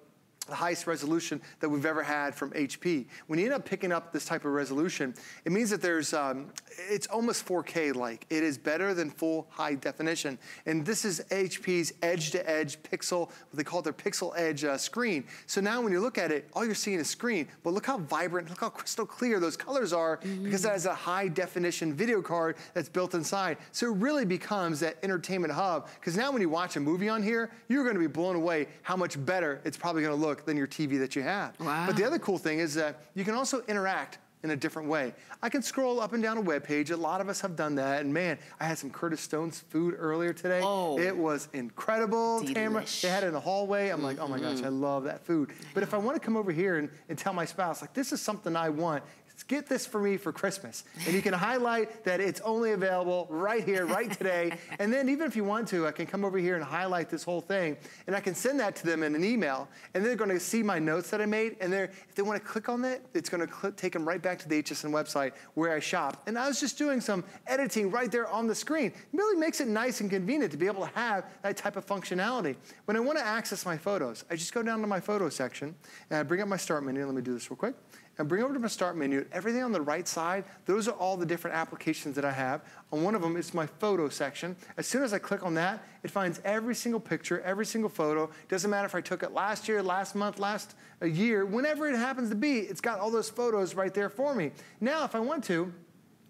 the highest resolution that we've ever had from HP. When you end up picking up this type of resolution, it means that there's, um, it's almost 4K-like. It is better than full high definition. And this is HP's edge-to-edge -edge pixel, what they call their pixel edge uh, screen. So now when you look at it, all you're seeing is screen, but look how vibrant, look how crystal clear those colors are mm -hmm. because a high definition video card that's built inside. So it really becomes that entertainment hub because now when you watch a movie on here, you're gonna be blown away how much better it's probably gonna look than your TV that you have. Wow. But the other cool thing is that you can also interact in a different way. I can scroll up and down a web page. A lot of us have done that. And man, I had some Curtis Stone's food earlier today. Oh, it was incredible. Delish. Tamara, they had it in the hallway. I'm mm -hmm. like, oh my gosh, I Mm-hmm. love that food. But if I want to come over here and, and tell my spouse, like, this is something I want, get this for me for Christmas. And you can highlight that it's only available right here, right today. and then even if you want to, I can come over here and highlight this whole thing. And I can send that to them in an email. And they're gonna see my notes that I made. And if they wanna click on that, it's gonna take them right back to the HSN website where I shop. And I was just doing some editing right there on the screen. It really makes it nice and convenient to be able to have that type of functionality. When I wanna access my photos, I just go down to my photo section and I bring up my start menu. Let me do this real quick and bring over to my start menu, everything on the right side, those are all the different applications that I have. On one of them, it's my photo section. As soon as I click on that, it finds every single picture, every single photo. Doesn't matter if I took it last year, last month, last a year, whenever it happens to be, it's got all those photos right there for me. Now, if I want to,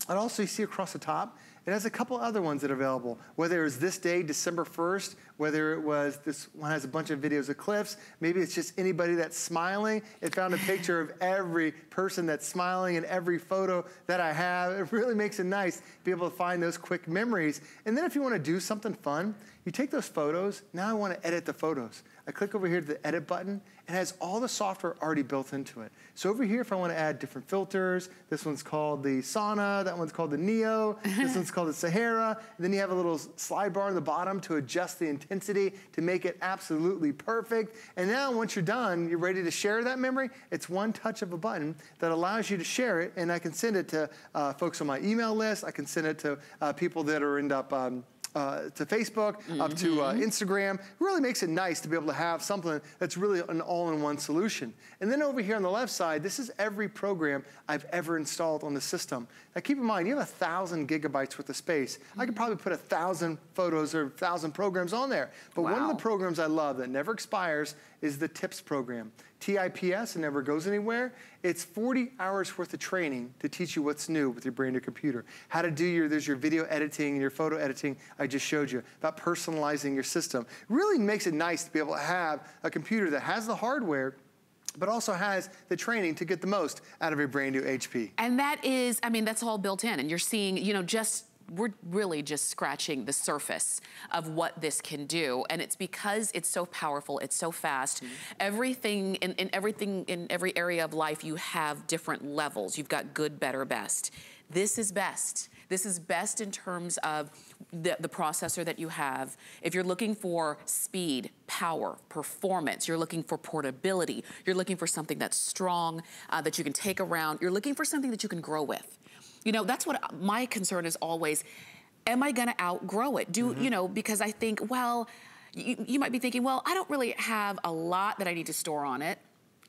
I'd also see across the top, it has a couple other ones that are available, whether it was this day, December 1st, whether it was this one has a bunch of videos of cliffs, maybe it's just anybody that's smiling. It found a picture of every person that's smiling in every photo that I have. It really makes it nice to be able to find those quick memories. And then if you want to do something fun, you take those photos, now I want to edit the photos. I click over here to the edit button. It has all the software already built into it. So over here, if I want to add different filters, this one's called the Sauna, that one's called the Neo, this one's called the Sahara. And then you have a little slide bar on the bottom to adjust the intensity to make it absolutely perfect. And now once you're done, you're ready to share that memory. It's one touch of a button that allows you to share it. And I can send it to uh, folks on my email list. I can send it to uh, people that are end up um, uh, to Facebook, mm -hmm. up to uh, mm-hmm. Instagram. It really makes it nice to be able to have something that's really an all-in-one solution. And then over here on the left side, this is every program I've ever installed on the system. Now keep in mind, you have a thousand gigabytes worth of space. Mm -hmm. I could probably put a thousand photos or a thousand programs on there. But wow. one of the programs I love that never expires is the TIPS program. TIPS, it never goes anywhere. It's 40 hours worth of training to teach you what's new with your brand new computer. How to do your, there's your video editing and your photo editing I just showed you, about personalizing your system. It Really makes it nice to be able to have a computer that has the hardware but also has the training to get the most out of a brand new HP. And that is, I mean, that's all built in. And you're seeing, you know, just we're really just scratching the surface of what this can do. And it's because it's so powerful, it's so fast. Mm -hmm. Everything, in, in everything, in every area of life, you have different levels. You've got good, better, best. This is best. This is best in terms of the, the, processor that you have. If you're looking for speed, power, performance, you're looking for portability, you're looking for something that's strong, uh, that you can take around, you're looking for something that you can grow with. You know, that's what my concern is always, am I gonna outgrow it? Do, mm -hmm. you know, because I think, well, you, you might be thinking, well, I don't really have a lot that I need to store on it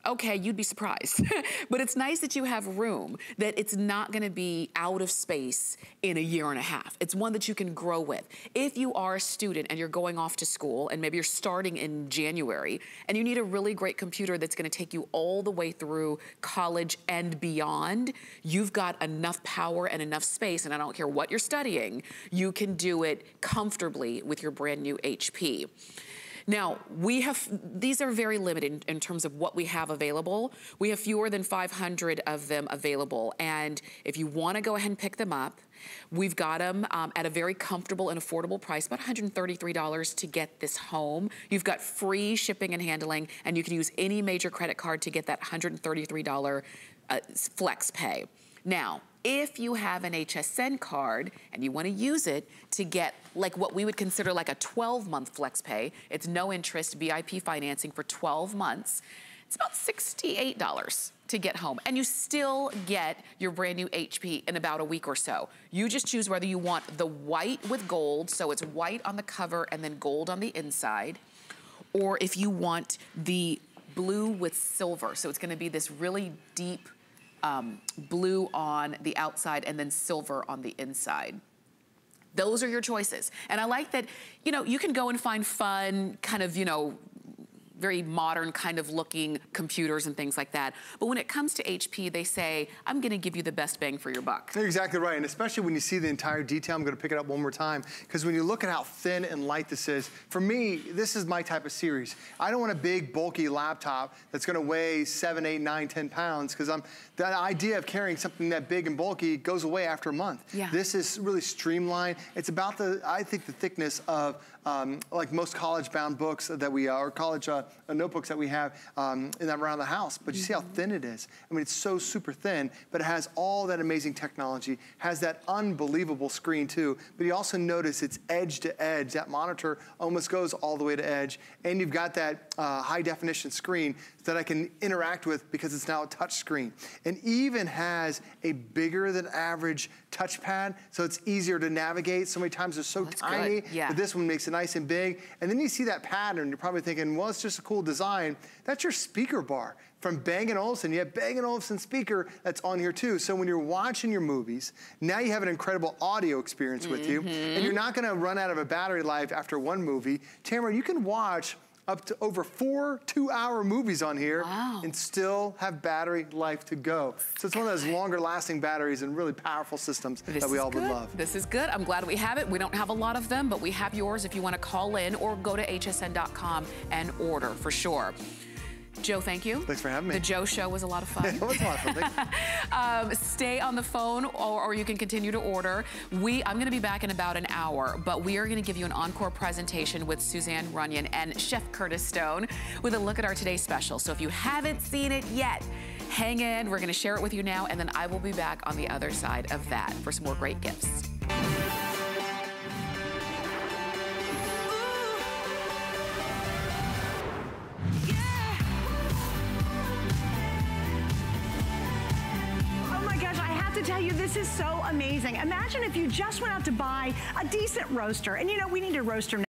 okay, you'd be surprised. but it's nice that you have room, that it's not gonna be out of space in a year and a half. It's one that you can grow with. If you are a student and you're going off to school and maybe you're starting in January and you need a really great computer that's gonna take you all the way through college and beyond, you've got enough power and enough space, and I don't care what you're studying, you can do it comfortably with your brand new HP. Now, we have, these are very limited in, in, terms of what we have available. We have fewer than 500 of them available. And if you wanna go ahead and pick them up, We've got them um, at a very comfortable and affordable price, about $133 to get this home. You've got free shipping and handling, and you can use any major credit card to get that $133 uh, flex pay. Now, if you have an HSN card and you wanna use it to get like what we would consider like a 12 month flex pay, it's no interest VIP financing for 12 months, it's about $68 to get home. And you still get your brand new HP in about a week or so. You just choose whether you want the white with gold, so it's white on the cover and then gold on the inside, or if you want the blue with silver. So it's gonna be this really deep um, blue on the outside and then silver on the inside. Those are your choices. And I like that, you know, you can go and find fun, kind of, you know, very modern kind of looking computers and things like that. But when it comes to HP, they say, I'm gonna give you the best bang for your buck. You're exactly right, and especially when you see the entire detail, I'm gonna pick it up one more time, because when you look at how thin and light this is, for me, this is my type of series. I don't want a big, bulky laptop that's gonna weigh seven, eight, nine, ten pounds, because I'm that idea of carrying something that big and bulky goes away after a month. Yeah. This is really streamlined. It's about the, I think, the thickness of um, like most college-bound books that we are, or college uh, uh, notebooks that we have um, in that around the house. But you see how thin it is. I mean, it's so super thin, but it has all that amazing technology, has that unbelievable screen too. But you also notice it's edge to edge. That monitor almost goes all the way to edge. And you've got that uh, high definition screen that I can interact with because it's now a touch screen. And even has a bigger than average touchpad, so it's easier to navigate. So many times they're so tiny, Yeah. but this one makes it nice and big. And then you see that pattern, you're probably thinking, well, it's just a cool design. That's your speaker bar from Bang & Olufsen. You have Bang & Olufsen speaker that's on here too. So when you're watching your movies, now you have an incredible audio experience with you. And mm-hmm. you're not gonna run out of a battery life after one movie. Tamara, you can watch up to over four two-hour movies on here and still have battery life to go. So it's one of those longer lasting batteries and really powerful systems This that we all would good. love. This is good. I'm glad we have it. We don't have a lot of them, but we have yours if you want to call in or go to hsn.com and order for sure. Joe, thank you. Thanks for having me. The Joe Show was a lot of fun. it was a lot of fun. Um, stay on the phone or, or you can continue to order. We, I'm gonna be back in about an hour, but we are gonna give you an encore presentation with Suzanne Runyan and Chef Curtis Stone with a look at our today's special. So if you haven't seen it yet, hang in, we're gonna share it with you now, and then I will be back on the other side of that for some more great gifts. Have to tell you, this is so amazing. Imagine if you just went out to buy a decent roaster. And you know, we need a roaster now.